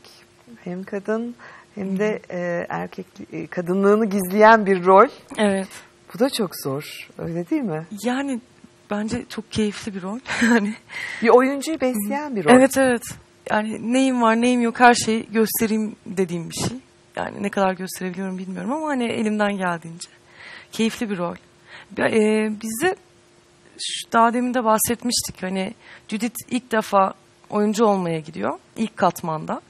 hem kadın hem de e, erkek e, kadınlığını gizleyen bir rol. Evet. Bu da çok zor. Öyle değil mi? Yani bence çok keyifli bir rol. yani Bir oyuncuyu besleyen bir rol. Evet evet. Yani neyim var neyim yok her şeyi göstereyim dediğim bir şey. Yani ne kadar gösterebiliyorum bilmiyorum ama hani elimden geldiğince. Keyifli bir rol. E, bizi şu, daha demin de bahsetmiştik hani Judith ilk defa oyuncu olmaya gidiyor. ilk katmanda.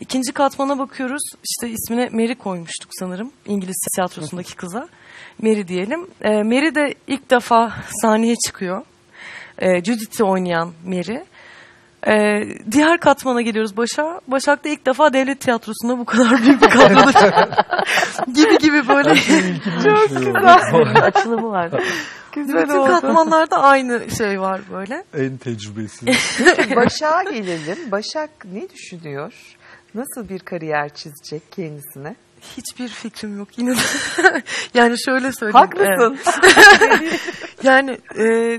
İkinci katmana bakıyoruz. İşte ismine Mary koymuştuk sanırım. İngiliz tiyatrosundaki kıza. Mary diyelim. E, Mary de ilk defa sahneye çıkıyor. E, Judith'i oynayan Mary. Ee, diğer katmana geliyoruz Başak'a. Başak'ta ilk defa devlet tiyatrosunda bu kadar büyük bir kadroda gibi gibi böyle çok güzel. Açılımı var. Güzel Bütün katmanlarda aynı şey var böyle. En tecrübesi. Peki Başak'a gelelim. Başak ne düşünüyor? Nasıl bir kariyer çizecek kendisine? Hiçbir fikrim yok yine de. yani şöyle söyleyeyim. Haklısın. Yani e,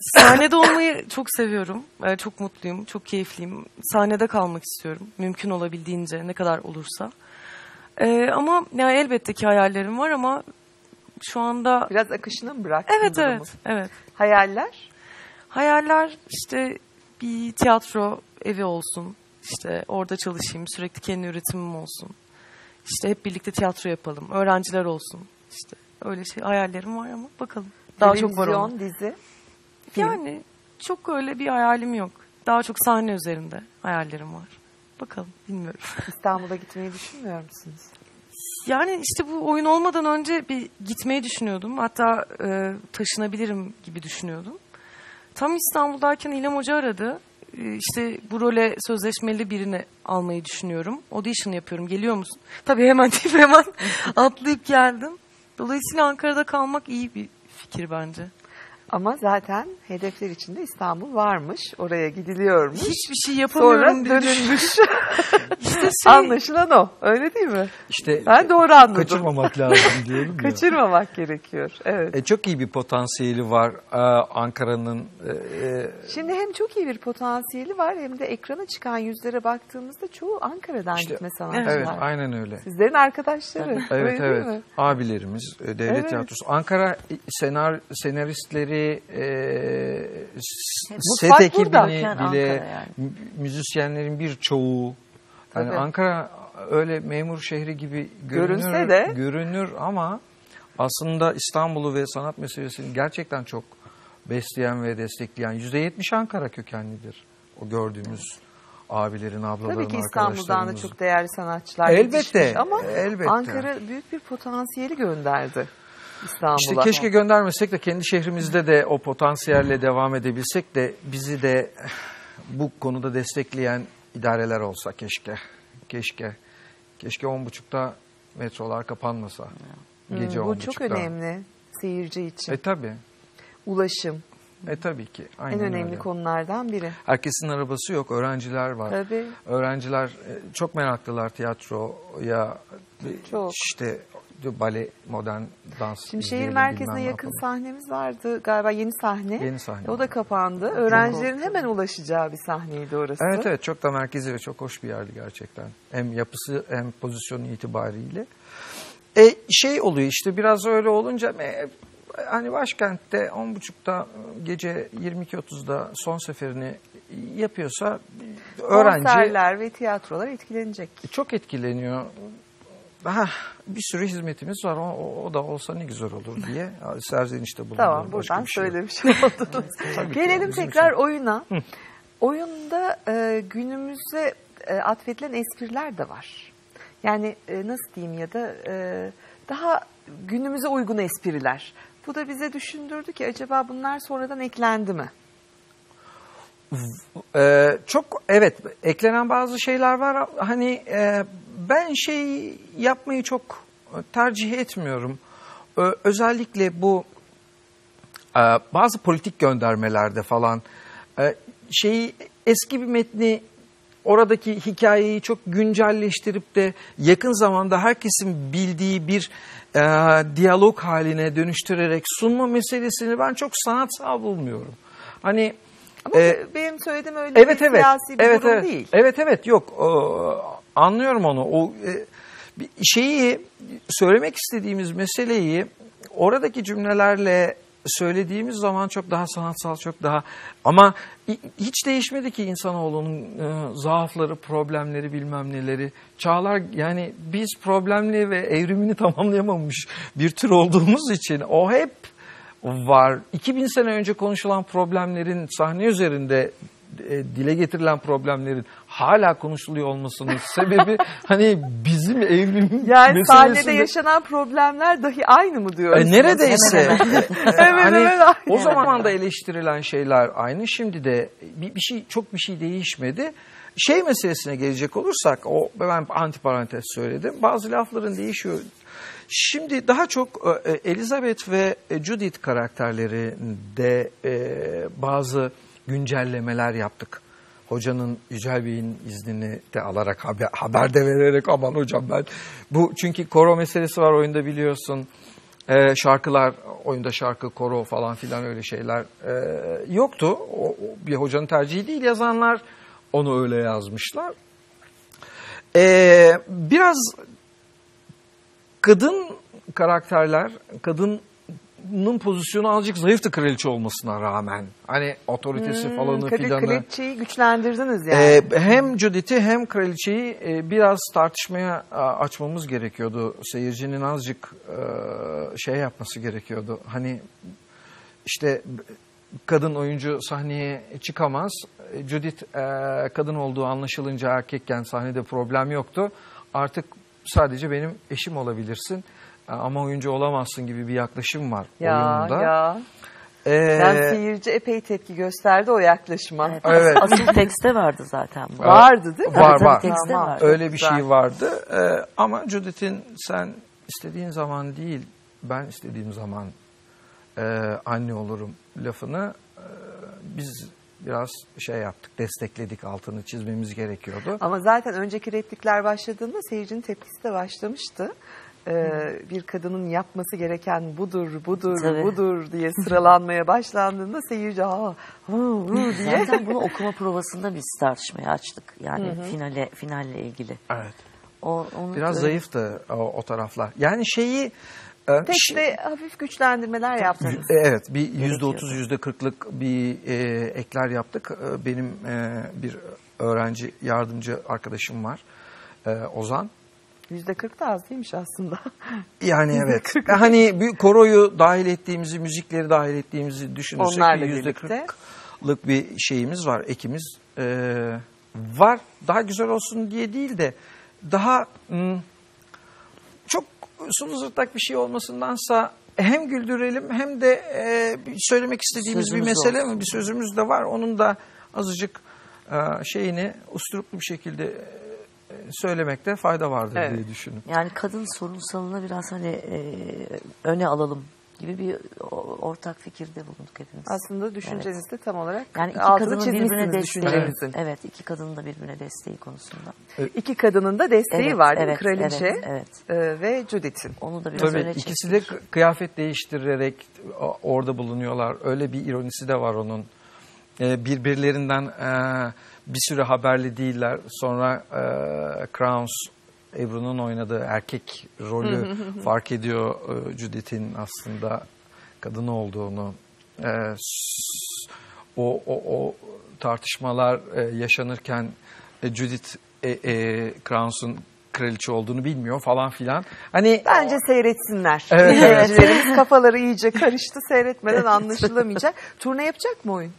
sahnede olmayı çok seviyorum. E, çok mutluyum, çok keyifliyim. Sahnede kalmak istiyorum. Mümkün olabildiğince ne kadar olursa. E, ama yani elbette ki hayallerim var ama şu anda... Biraz akışına mı bıraktın Evet, durumu? evet, evet. Hayaller? Hayaller işte bir tiyatro evi olsun. İşte orada çalışayım, sürekli kendi üretimim olsun. İşte hep birlikte tiyatro yapalım, öğrenciler olsun. İşte öyle şey hayallerim var ama bakalım. Daha çok var Televizyon, onun. dizi. Yani çok öyle bir hayalim yok. Daha çok sahne üzerinde hayallerim var. Bakalım bilmiyorum. İstanbul'a gitmeyi düşünmüyor musunuz? Yani işte bu oyun olmadan önce bir gitmeyi düşünüyordum. Hatta e, taşınabilirim gibi düşünüyordum. Tam İstanbul'dayken İlem Hoca aradı. E, işte bu role sözleşmeli birini almayı düşünüyorum. Audition yapıyorum. Geliyor musun? Tabii hemen deyip hemen atlayıp geldim. Dolayısıyla Ankara'da kalmak iyi bir fikir bence. Ama zaten hedefler içinde İstanbul varmış. Oraya gidiliyormuş. Hiçbir şey yapamıyorum Sonra diye dönülmüş. İşte şey- Anlaşılan o. Öyle değil mi? İşte ben doğru anladım. kaçırmamak lazım diyorum ya. Kaçırmamak gerekiyor. Evet. E, çok iyi bir potansiyeli var e, Ankara'nın. e, e, Şimdi hem çok iyi bir potansiyeli var hem de ekrana çıkan yüzlere baktığımızda çoğu Ankara'dan işte- gitme sanatçılar. evet, aynen öyle. Sizlerin arkadaşları. Evet öyle değil evet. mi? Abilerimiz e, devlet Evet. tiyatrosu. Ankara e, senar senaristleri e, s- set ekibini bile yani. mü- müzisyenlerin birçoğu yani. Ankara öyle memur şehri gibi görünür, Görünse de. görünür ama aslında İstanbul'u ve sanat meselesini gerçekten çok besleyen ve destekleyen %70 Ankara kökenlidir. O gördüğümüz abilerin, ablaların, Tabii ki İstanbul'dan da çok değerli sanatçılar Elbette, ama elbette. Ankara büyük bir potansiyeli gönderdi İstanbul'a. İşte keşke göndermesek de kendi şehrimizde de o potansiyelle devam edebilsek de bizi de bu konuda destekleyen idareler olsa keşke. Keşke. Keşke on buçukta metrolar kapanmasa. Gece Hmm, bu on çok buçukta. önemli seyirci için. E tabi. Ulaşım E tabii ki. Aynen en önemli öyle. konulardan biri. Herkesin arabası yok. Öğrenciler var. Tabii. Öğrenciler e, çok meraklılar tiyatroya. Çok. İşte bale, modern dans. Şimdi şehir merkezine yakın yapalım. sahnemiz vardı galiba yeni sahne. Yeni sahne O da kapandı. Öğrencilerin hemen ulaşacağı bir sahneydi orası. Evet evet çok da merkezi ve çok hoş bir yerdi gerçekten. Hem yapısı hem pozisyonu itibariyle. E şey oluyor işte biraz öyle olunca e, hani başkentte 10.30'da gece 22.30'da son seferini yapıyorsa öğrenci Konserler ve tiyatrolar etkilenecek. çok etkileniyor. Ha, bir sürü hizmetimiz var. O, o- da olsa ne güzel olur diye serzenişte bulunuyor. Tamam buradan bir şey söylemiş oldunuz. Tabii ki, Gelelim tekrar için. oyuna. Oyunda e, günümüze e, atfedilen espriler de var. Yani e, nasıl diyeyim ya da e, daha günümüze uygun espriler. Bu da bize düşündürdü ki acaba bunlar sonradan eklendi mi? Ee, çok evet eklenen bazı şeyler var. Hani e, ben şey yapmayı çok tercih etmiyorum. Özellikle bu e, bazı politik göndermelerde falan e, şeyi eski bir metni oradaki hikayeyi çok güncelleştirip de yakın zamanda herkesin bildiği bir e, diyalog haline dönüştürerek sunma meselesini ben çok sanatsal bulmuyorum. Hani Ama e, benim söylediğim öyle evet bir evet. siyasi bir evet, durum evet. değil. Evet evet yok. Ee, anlıyorum onu. O e, şeyi söylemek istediğimiz meseleyi oradaki cümlelerle söylediğimiz zaman çok daha sanatsal, çok daha ama hi- hiç değişmedi ki insanoğlunun e, zaafları, problemleri, bilmem neleri. Çağlar yani biz problemli ve evrimini tamamlayamamış bir tür olduğumuz için o hep var. 2000 sene önce konuşulan problemlerin sahne üzerinde e, dile getirilen problemlerin hala konuşuluyor olmasının sebebi hani bizim evrim Yani sahnede yaşanan problemler dahi aynı mı diyoruz? E, neredeyse. Hemen E, hemen. hani hemen aynı. o zaman da eleştirilen şeyler aynı. Şimdi de bir, bir şey çok bir şey değişmedi. Şey meselesine gelecek olursak o ben antiparantez söyledim. Bazı lafların değişiyor. Şimdi daha çok e, Elizabeth ve e, Judith karakterlerinde e, bazı güncellemeler yaptık. Hocanın Yücel iznini de alarak haber, haber de vererek aman hocam ben bu çünkü koro meselesi var oyunda biliyorsun. Ee, şarkılar, oyunda şarkı, koro falan filan öyle şeyler ee, yoktu. O, bir hocanın tercihi değil. Yazanlar onu öyle yazmışlar. Ee, biraz kadın karakterler, kadının pozisyonu azıcık zayıftı kraliçe olmasına rağmen. Hani otoritesi Hmm, falanı filanı. Kraliçe'yi güçlendirdiniz yani. Ee, hem Judith'i hem kraliçeyi e, biraz tartışmaya a, açmamız gerekiyordu. Seyircinin azıcık e, şey yapması gerekiyordu. Hani işte kadın oyuncu sahneye çıkamaz. E, Judith e, kadın olduğu anlaşılınca erkekken sahnede problem yoktu. Artık sadece benim eşim olabilirsin e, ama oyuncu olamazsın gibi bir yaklaşım var ya oyunda. ya. Ee, Yani seyirci epey tepki gösterdi o yaklaşıma. Evet. Asıl tekste vardı zaten. bu. Vardı değil mi? Var Tabii, var. tekste Tamam. var. Öyle bir şey vardı. Ee, ama Judith'in sen istediğin zaman değil, ben istediğim zaman e, anne olurum lafını e, biz biraz şey yaptık, destekledik, altını çizmemiz gerekiyordu. Ama zaten önceki replikler başladığında seyircinin tepkisi de başlamıştı. Ee, bir kadının yapması gereken budur, budur, Tabii. budur diye sıralanmaya başlandığında seyirci ha, hı, hı diye. Zaten bunu okuma provasında biz tartışmaya açtık. Yani Hı hı. finale finalle ilgili. Evet. O, onu Biraz öyle- zayıftı o, o taraflar. Yani şeyi... e, Tekste hafif güçlendirmeler yaptınız. Evet, bir yüzde otuz, yüzde kırklık bir e, ekler yaptık. E, benim e, bir öğrenci yardımcı arkadaşım var, e, Ozan. Yüzde kırk da az değilmiş aslında. Yani evet. kırk. Hani bir koroyu dahil ettiğimizi, müzikleri dahil ettiğimizi düşünürsek yüzde kırklık bir şeyimiz var, ekimiz e, var. Daha güzel olsun diye değil de daha hmm, çok sulu zırtlak bir şey olmasındansa hem güldürelim hem de e, söylemek istediğimiz Sözümüz bir mesele mi, bir sözümüz de var. Onun da azıcık e, şeyini usturuplu bir şekilde söylemekte fayda vardır Evet. diye düşünüyorum. Yani kadın sorunsalını biraz hani e, öne alalım gibi bir ortak fikirde bulunduk hepimiz. Aslında düşünceniz de tam olarak yani iki altını kadının birbirine desteği. Evet, iki kadının da birbirine desteği konusunda. İki kadının da desteği Evet, var evet, Kraliçe evet, e, ve Judith'in. Onu da biraz Tabii öne ikisi de kıyafet değiştirerek orada bulunuyorlar. Öyle bir ironisi de var onun. Ee, birbirlerinden e, bir süre haberli değiller. Sonra e, Crowns Ebru'nun oynadığı erkek rolü fark ediyor e, Judith'in aslında kadın olduğunu. E, o, o, o tartışmalar e, yaşanırken e, Judith e, e, Crowns'un kraliçe olduğunu bilmiyor falan filan. Hani Bence seyretsinler. Evet, evet. Kafaları iyice karıştı. Seyretmeden anlaşılamayacak. Turne yapacak mı oyun?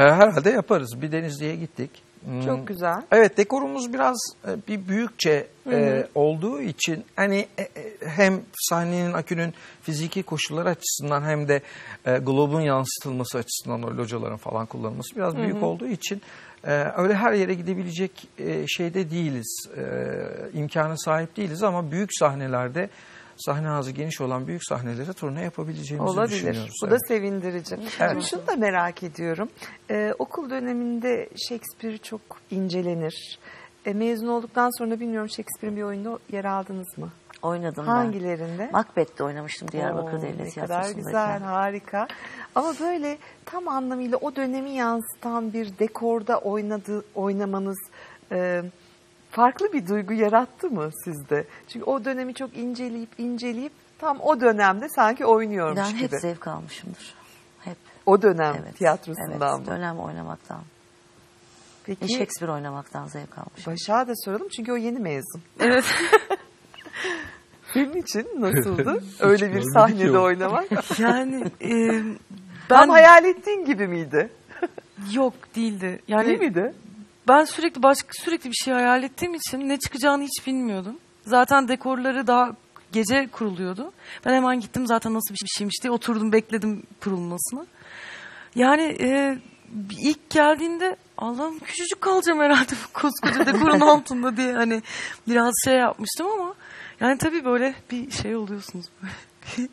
E, herhalde yaparız. Bir Denizli'ye gittik. Hmm. Çok güzel. Evet dekorumuz biraz e, bir büyükçe Hı hı. e, olduğu için hani e, e, hem sahnenin akünün fiziki koşulları açısından hem de e, globun yansıtılması açısından o locaların falan kullanılması biraz Hı büyük hı. olduğu için e, öyle her yere gidebilecek e, şeyde değiliz. E, imkanı sahip değiliz ama büyük sahnelerde sahne ağzı geniş olan büyük sahnelere turne yapabileceğimizi Olabilir. düşünüyoruz. Bu da sevindirici. Evet. Şimdi şunu da merak ediyorum. Ee, okul döneminde Shakespeare çok incelenir. E, mezun olduktan sonra bilmiyorum Shakespeare'in bir oyunda yer aldınız mı? Oynadım ben. Hangilerinde? Macbeth'te oynamıştım Diyarbakır Oo, Devlet Ne kadar güzel, harika. Ama böyle tam anlamıyla o dönemi yansıtan bir dekorda oynadı, oynamanız e, farklı bir duygu yarattı mı sizde? Çünkü o dönemi çok inceleyip inceleyip tam o dönemde sanki oynuyormuş Yani hep gibi. zevk almışımdır. Hep. O dönem Evet, tiyatrosundan evet, mı? dönem oynamaktan. Peki- Ve Shakespeare oynamaktan zevk almışım. Başak'a da soralım çünkü o yeni mezun. Evet. Film için nasıldı? Öyle bir sahnede oynamak. Yani e, Tam ben hayal ettiğin gibi miydi? yok değildi. Yani Değil miydi? Ben sürekli başka sürekli bir şey hayal ettiğim için ne çıkacağını hiç bilmiyordum. Zaten dekorları daha gece kuruluyordu. Ben hemen gittim zaten nasıl bir şeymiş diye oturdum bekledim kurulmasını. Yani e, ilk geldiğinde Allah'ım küçücük kalacağım herhalde bu koskoca dekorun altında diye hani biraz şey yapmıştım ama yani tabii böyle bir şey oluyorsunuz böyle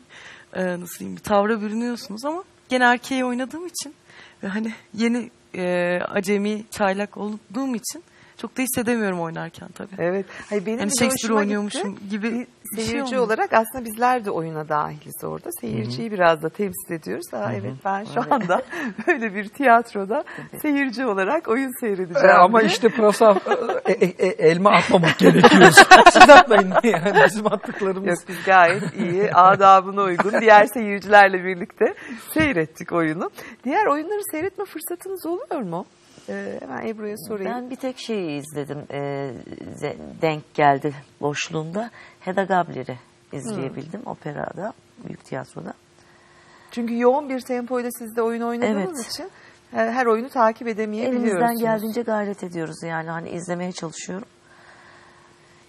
e, nasıl diyeyim bir tavra bürünüyorsunuz ama gene erkeği oynadığım için ve hani yeni e, acemi çaylak olduğum için çok da hissedemiyorum oynarken tabii. Evet. Hayır, benim yani de Shakespeare oynuyormuşum gitti. gibi Bir şey seyirci oldu. olarak aslında bizler de oyuna dahiliz orada. Seyirciyi biraz da temsil ediyoruz. Aa, evet ben şu Evet. anda böyle bir tiyatroda seyirci olarak oyun seyredeceğim. E, ama diye. işte pırasa e, e, e, elma atmamak gerekiyor. Siz atmayın. Yani bizim attıklarımız. Yok biz gayet iyi, adabına uygun diğer seyircilerle birlikte seyrettik oyunu. Diğer oyunları seyretme fırsatınız oluyor mu? Ee, hemen Ebru'ya sorayım. Ben bir tek şeyi izledim. e, denk geldi boşluğumda. Hedda Gabler'i izleyebildim operada, büyük tiyatroda. Çünkü yoğun bir tempoyla siz de oyun oynadığınız Evet. için her, her oyunu takip edemeyebiliyorsunuz. Elimizden geldiğince gayret ediyoruz yani hani izlemeye çalışıyorum.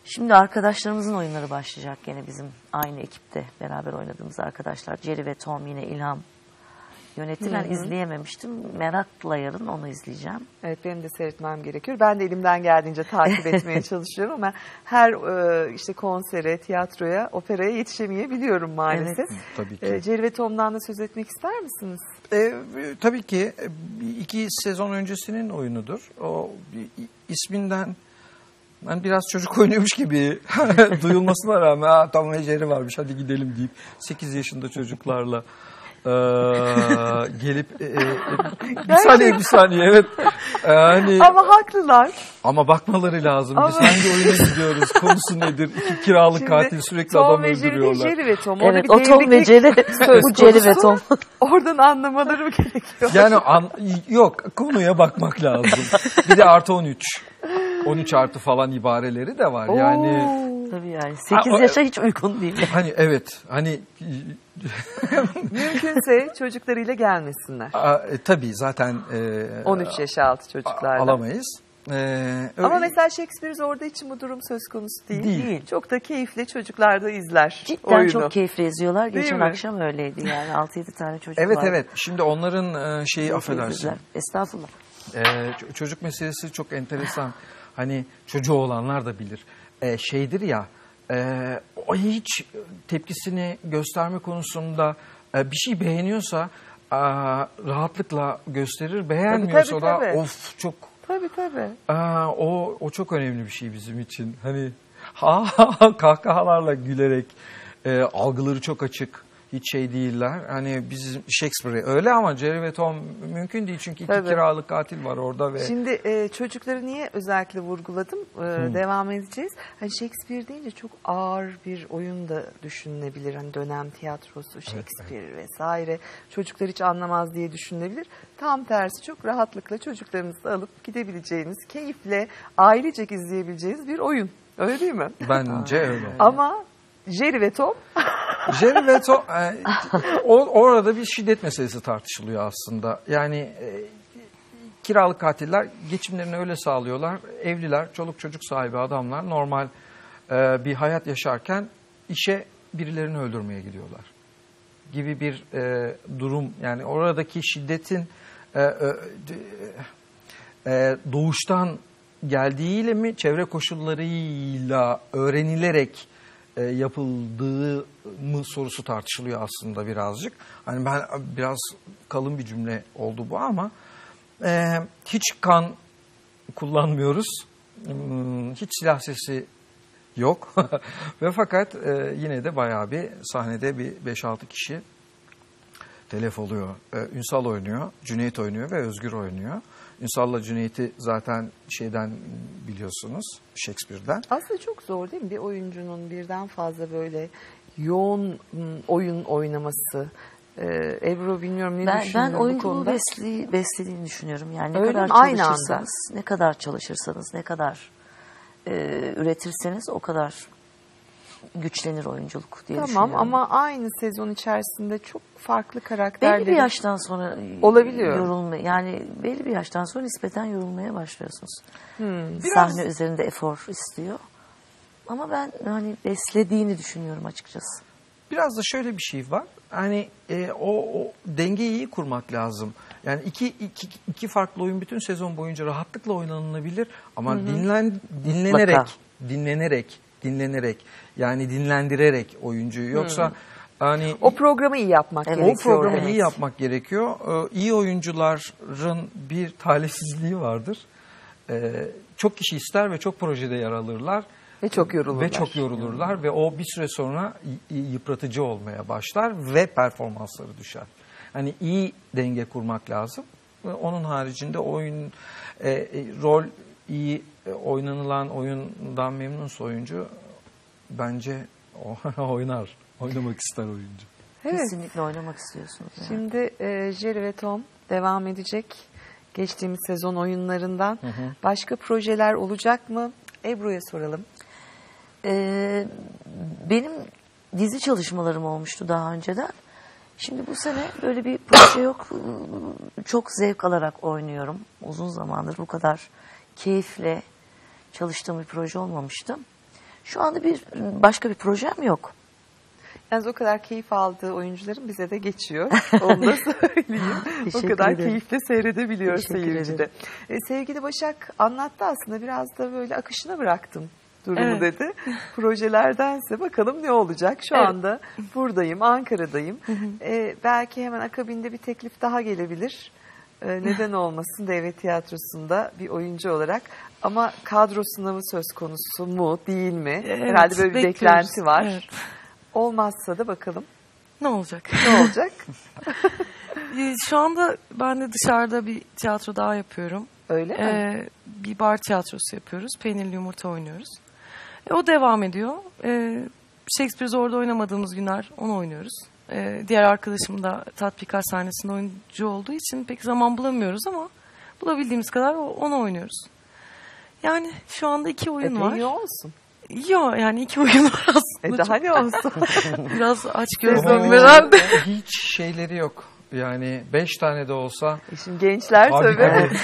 Şimdi arkadaşlarımızın oyunları başlayacak gene bizim aynı ekipte beraber oynadığımız arkadaşlar. Jerry ve Tom yine ilham yönetti. Ben Hı hı. izleyememiştim. Merakla yarın onu izleyeceğim. Evet benim de seyretmem gerekiyor. Ben de elimden geldiğince takip etmeye çalışıyorum ama her e, işte konsere, tiyatroya, operaya yetişemeyebiliyorum maalesef. Evet, tabii ki. E, Jerry ve Tom'dan da söz etmek ister misiniz? E, tabii ki e, iki sezon öncesinin oyunudur. O bir- isminden ben biraz çocuk oynuyormuş gibi duyulmasına rağmen "Aa, Tom ve Jerry varmış hadi gidelim deyip 8 yaşında çocuklarla e, gelip e, e, bir saniye bir saniye evet yani Ama haklılar. ama bakmaları lazım. Biz Ama- hangi oyuna gidiyoruz? Konusu nedir? İki kiralık Şimdi katil sürekli Tom adam ve Jerry değil, öldürüyorlar. Jerry ve Tom. Evet, o Tom ve Jerry, bu Jerry ve. Tom. Oradan anlamaları gerekiyor. Yani an- yok konuya bakmak lazım. Bir de artı 13. 13 artı falan ibareleri de var. Yani Tabii yani Ha, 8 o- yaşa hiç uygun değil. hani evet hani Mümkünse çocuklarıyla gelmesinler. a, e, tabii zaten e, 13 yaş altı çocuklarla. alamayız. E, Ama mesela Shakespeare orada için bu durum söz konusu değil. Değil. Çok da keyifli çocuklar da izler Cidden oyunu. çok keyifli yazıyorlar. Değil Geçen mi? akşam öyleydi yani 6-7 tane çocuk Evet var. evet. Şimdi onların e, şeyi Keyifli affedersin. izler. Estağfurullah. Ee, çocuk meselesi çok enteresan. Hani çocuğu olanlar da bilir. Ee, şeydir ya, e, o hiç tepkisini gösterme konusunda e, bir şey beğeniyorsa e, rahatlıkla gösterir. Beğenmiyorsa tabii, da tabii. of çok Tabii tabii. Aa, o o çok önemli bir şey bizim için. Hani ha ha ha kahkahalarla gülerek e, algıları çok açık. Hiç şey değiller. Hani bizim Shakespeare öyle ama Jerry ve Tom mümkün değil çünkü iki Tabii. kiralık katil var orada ve Şimdi e, çocukları niye özellikle vurguladım? E, devam edeceğiz. Hani Shakespeare deyince çok ağır bir oyun da düşünülebilir. Hani dönem tiyatrosu, Shakespeare vesaire. Çocuklar hiç anlamaz diye düşünülebilir. Tam tersi çok rahatlıkla çocuklarınızı alıp gidebileceğiniz, keyifle ailecek izleyebileceğiniz bir oyun. Öyle değil mi? bence öyle. Ama Jerry ve Tom Jerry ve Tom e, o, orada bir şiddet meselesi tartışılıyor aslında. Yani e, kiralık katiller geçimlerini öyle sağlıyorlar. Evliler, çoluk çocuk sahibi adamlar normal e, bir hayat yaşarken işe birilerini öldürmeye gidiyorlar. Gibi bir e, durum. Yani oradaki şiddetin e, e, doğuştan geldiğiyle mi çevre koşullarıyla öğrenilerek e, yapıldığı mı sorusu tartışılıyor aslında birazcık. Hani ben biraz kalın bir cümle oldu bu ama e, hiç kan kullanmıyoruz. Hmm, Hiç silah sesi yok. Ve fakat e, yine de bayağı bir sahnede bir 5-6 kişi telef oluyor. E, Ünsal oynuyor, Cüneyt oynuyor ve Özgür oynuyor. Ünsal'la Cüneyt'i zaten şeyden biliyorsunuz, Shakespeare'den. Aslında çok zor değil mi? Bir oyuncunun birden fazla böyle yoğun m, oyun oynaması. Ee, Ebru bilmiyorum ne Ben, düşünüyorsun ben bu oyunculuğu besli, beslediğini düşünüyorum. Yani ne Öyle kadar mi? Aynı anda. çalışırsanız, ne kadar çalışırsanız, ne kadar e, üretirseniz o kadar güçlenir oyunculuk diye Tamam düşünüyorum. ama aynı sezon içerisinde çok farklı karakterleri Belli bir yaştan sonra olabiliyor. yorulma yani belli bir yaştan sonra nispeten yorulmaya başlıyorsunuz. Hmm. Sahne üzerinde efor istiyor. Ama ben hani beslediğini düşünüyorum açıkçası. Biraz da şöyle bir şey var. Hani e, o, o dengeyi iyi kurmak lazım. Yani iki, iki, iki farklı oyun bütün sezon boyunca rahatlıkla oynanılabilir ama Hı hı. dinlen dinlenerek Mutlaka. dinlenerek dinlenerek yani dinlendirerek oyuncuyu yoksa Hı. hani O programı iyi yapmak o gerekiyor. programı evet. iyi yapmak gerekiyor. Ee, iyi oyuncuların bir talihsizliği vardır. Ee, çok kişi ister ve çok projede yer alırlar. Ve çok yorulurlar. Ve çok yorulurlar ve o bir süre sonra yıpratıcı olmaya başlar ve performansları düşer. Hani iyi denge kurmak lazım. Onun haricinde oyun e, e, rol iyi e, oynanılan oyundan memnunsa oyuncu bence o- oynar. Oynamak ister oyuncu. Evet. Kesinlikle oynamak istiyorsunuz. yani. Şimdi e, Jerry ve Tom devam edecek. Geçtiğimiz sezon oyunlarından. Hı hı. Başka projeler olacak mı? Ebru'ya soralım. Ee, benim dizi çalışmalarım olmuştu daha önceden. Şimdi bu sene böyle bir proje yok. Çok zevk alarak oynuyorum. Uzun zamandır bu kadar keyifle çalıştığım bir proje olmamıştı. Şu anda bir başka bir projem yok. Yalnız o kadar keyif aldığı oyuncuların bize de geçiyor. Onu da söyleyeyim. o kadar ederim. keyifle seyredebiliyor Teşekkür seyirci de. ederim. E, sevgili Başak anlattı aslında biraz da böyle akışına bıraktım durumu Evet. dedi. Projelerdense bakalım ne olacak. Şu Evet. anda buradayım, Ankara'dayım. E, belki hemen akabinde bir teklif daha gelebilir. E, neden olmasın devlet tiyatrosunda bir oyuncu olarak. Ama kadro sınavı söz konusu mu değil mi? Evet, Herhalde böyle bir bekliyoruz. beklenti var. Evet. Olmazsa da bakalım. Ne olacak? Ne olacak? Ee, Şu anda ben de dışarıda bir tiyatro daha yapıyorum. Öyle mi? Ee, bir bar tiyatrosu yapıyoruz. Peynirli yumurta oynuyoruz. E, o devam ediyor. Ee, Shakespeare orada oynamadığımız günler onu oynuyoruz. Ee, diğer arkadaşım da tatbikat sahnesinde oyuncu olduğu için pek zaman bulamıyoruz ama bulabildiğimiz kadar onu oynuyoruz. Yani şu anda iki oyun Epey var. iyi olsun. Yok yani iki oyun var aslında. E daha ne olsun? Biraz aç Ama gözlüyüm herhalde. Hiç şeyleri yok. Yani beş tane de olsa. Şimdi gençler Hadi, tabii. hadi.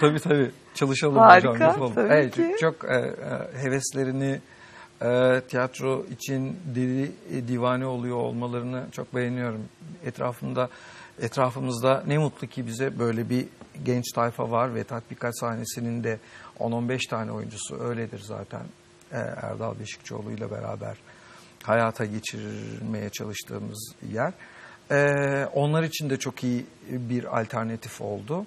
tabii tabii. Çalışalım Harika, hocam yapalım. tabii Evet, ki. Çok e, e, heveslerini e, tiyatro için deli e, divane oluyor olmalarını çok beğeniyorum. Etrafımda etrafımızda ne mutlu ki bize böyle bir genç tayfa var ve tatbikat sahnesinin de 10-15 tane oyuncusu öyledir zaten. E, Erdal Beşikçioğlu ile beraber hayata geçirmeye çalıştığımız yer. Ee, onlar için de çok iyi bir alternatif oldu.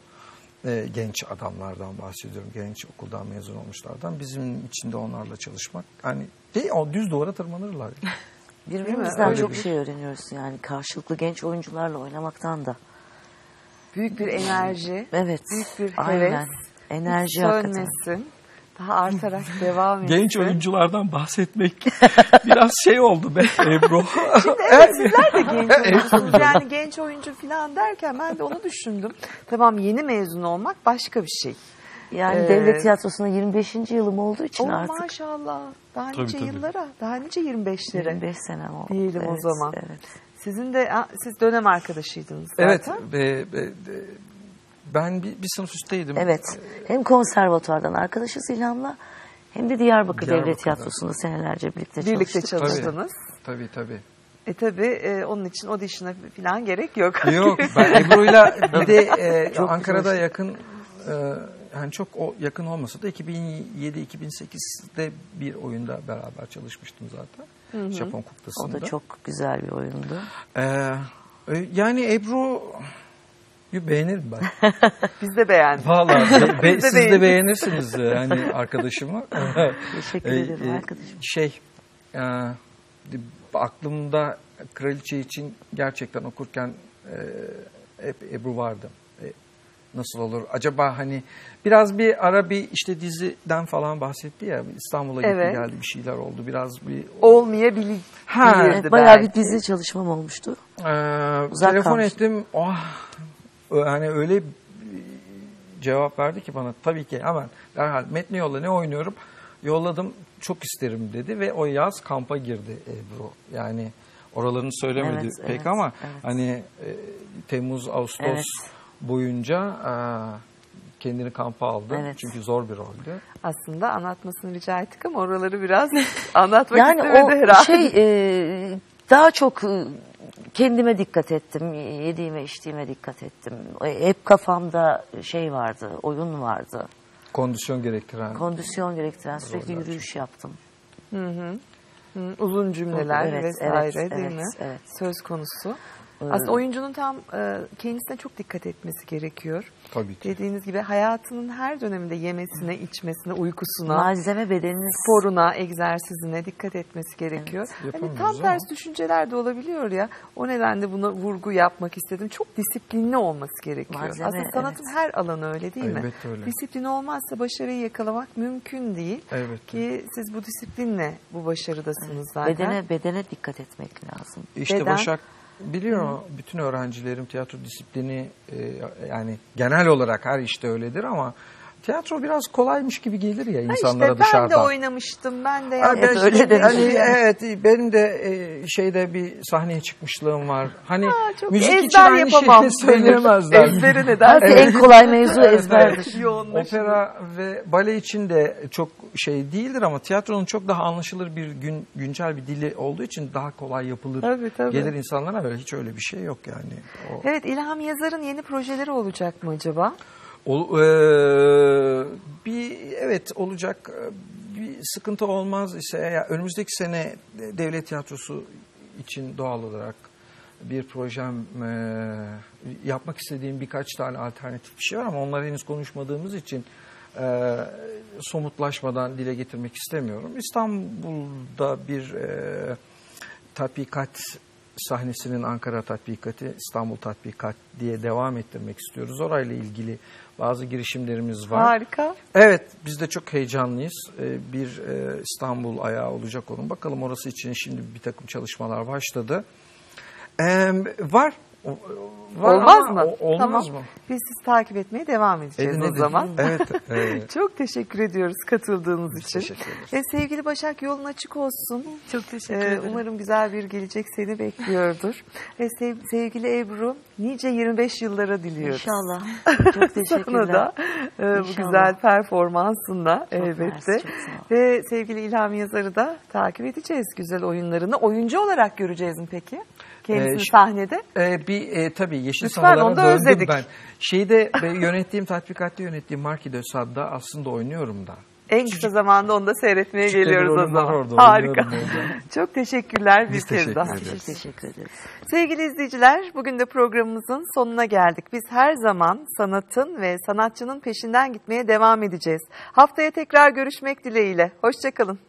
Ee, genç adamlardan bahsediyorum. Genç okuldan mezun olmuşlardan. Bizim için de onlarla çalışmak. Hani değil, o düz duvara tırmanırlar. Birbirimizden çok bir- şey öğreniyoruz yani karşılıklı genç oyuncularla oynamaktan da. Büyük bir enerji. Evet. Büyük bir Aynen. heves. Enerji Hiç hakikaten. sönmesin. Daha artarak devam etsin. Genç oyunculardan bahsetmek biraz şey oldu be Ebru. Şimdi evet sizler de genç oyuncusunuz. Yani genç oyuncu falan derken ben de onu düşündüm. Tamam yeni mezun olmak başka bir şey. Yani Ee, devlet tiyatrosunda 25. yılım olduğu için Oh artık. maşallah. Daha Tabii, nice tabii. yıllara, daha nice 25'lere. 25 senem oldu. Diyelim o Evet, zaman. Evet. Sizin de siz dönem arkadaşıydınız zaten. Evet. ve- ve- ve- ben bir, bir sınıf üstteydim. Evet. Hem konservatuvardan arkadaşız İlham'la hem de Diyarbakır Devlet Diyarbakır'da. Tiyatrosu'nda senelerce birlikte, Birlikte çalıştık. çalıştınız. Tabii tabii. E tabi e, onun için audition'a falan gerek yok. Yok ben Ebru'yla bir de e, Çok Ankara'da yakın e, yani çok o yakın olmasa da 2007-2008'de bir oyunda beraber çalışmıştım zaten. Hı hı. Japon O kuklasında. da çok güzel bir oyundu. Ee, e, yani Ebru beğenirim ben. Biz de beğendik. Vallahi be- be- siz de beğenirsiniz yani arkadaşımı. Teşekkür Ee, ederim e, arkadaşım. Şey, e, aklımda kraliçe için gerçekten okurken e, hep Ebru vardı. Nasıl olur? Acaba hani biraz bir ara bir işte diziden falan bahsetti ya İstanbul'a gitti Evet. geldi bir şeyler oldu. Biraz bir Olmayabilir. Ha, Evet, bayağı bir dizi çalışmam olmuştu. Ee, Uzak telefon kalmıştım. ettim. Oh, hani öyle bir cevap verdi ki bana tabii ki hemen derhal metni yolla ne oynuyorum. yolladım çok isterim dedi ve o yaz kampa girdi Ebru. Yani oralarını söylemedi Evet, pek evet, ama evet. hani e, Temmuz Ağustos Evet. Boyunca e, kendini kampa aldı. Evet. Çünkü zor bir roldü. Aslında anlatmasını rica ettik ama oraları biraz anlatmak yani istemedi o herhalde. şey e, daha çok e, kendime dikkat ettim. Yediğime içtiğime dikkat ettim. E, Hep kafamda şey vardı, oyun vardı. Kondisyon gerektiren. Kondisyon gerektiren sürekli yürüyüş yaptım. Hı hı. Hı, uzun cümleler Evet, vesaire evet, değil evet, mi? evet. Söz konusu. Aslında oyuncunun tam e, kendisine çok dikkat etmesi gerekiyor. Tabii ki. Dediğiniz gibi hayatının her döneminde yemesine, içmesine, uykusuna, Malzeme bedeniniz sporuna, egzersizine dikkat etmesi gerekiyor. Hani Yapamıyoruz tam ama. tersi düşünceler de olabiliyor ya. O nedenle buna vurgu yapmak istedim. Çok disiplinli olması gerekiyor. Malzeme, Aslında sanatın her alanı öyle değil mi? Elbette öyle. Disiplin olmazsa başarıyı yakalamak mümkün değil. Evet. Ki siz bu disiplinle bu başarıdasınız zaten. bedene bedene dikkat etmek lazım. İşte Beden- Başak biliyor bütün öğrencilerim tiyatro disiplini e, yani genel olarak her işte öyledir ama tiyatro biraz kolaymış gibi gelir ya Ha insanlara işte ben dışarıdan. de oynamıştım, ben de Ha, yaptım. ben öyle demiş hani, yani. evet benim de e, şeyde bir sahneye çıkmışlığım var. Hani çok müzik ezber için aynı yapamam şeyi söyleyemezler. Ezberi neden? Belki en kolay mevzu ezberdir. Yoğunlaşıyor. Opera ve bale için de çok şey değildir ama tiyatronun çok daha anlaşılır bir gün güncel bir dili olduğu için daha kolay yapılır. Tabii, tabii. Gelir insanlara öyle hiç öyle bir şey yok yani. O, Evet İlham Yazar'ın yeni projeleri olacak mı acaba? O- eee, bir evet olacak bir sıkıntı olmaz ise ya önümüzdeki sene devlet tiyatrosu için doğal olarak bir projem eee, yapmak istediğim birkaç tane alternatif bir şey var ama onları henüz konuşmadığımız için eee, somutlaşmadan dile getirmek istemiyorum. İstanbul'da bir eee tatbikat sahnesinin Ankara tatbikatı, İstanbul tatbikat diye devam ettirmek istiyoruz. Orayla ilgili bazı girişimlerimiz var. Harika. Evet, biz de çok heyecanlıyız. Ee, Bir e, İstanbul ayağı olacak onun. Bakalım orası için şimdi bir takım çalışmalar başladı. Ee, var. Var olmaz ama mı? o- olmaz tamam. mı? Biz sizi takip etmeye devam edeceğiz Edin, o zaman. Evet, evet. Çok teşekkür ediyoruz katıldığınız için. teşekkür ederiz. Ve sevgili Başak yolun açık olsun. Çok teşekkür Ee, ederim. Umarım güzel bir gelecek seni bekliyordur. Ve sev- sevgili Ebru nice 25 yıllara diliyoruz. İnşallah. Çok teşekkürler. Sana da e, bu güzel performansınla Çok elbette. mersi, çok. Ve sevgili İlham Yazar'ı da takip edeceğiz güzel oyunlarını. Oyuncu olarak göreceğiz mi peki? Kendisini Ee, sahnede. Ee, bir e, tabii Yeşil Lütfen, da döndüm özledik. ben. Şeyde e, yönettiğim, tatbikatta yönettiğim Marki de Sad'da aslında oynuyorum da. En kısa zamanda onu da seyretmeye bir geliyoruz o zaman. orada, Harika. Çok teşekkürler bir Biz kez teşekkür daha. ederiz. Teşekkür ederiz. Sevgili izleyiciler, bugün de programımızın sonuna geldik. Biz her zaman sanatın ve sanatçının peşinden gitmeye devam edeceğiz. Haftaya tekrar görüşmek dileğiyle. Hoşçakalın.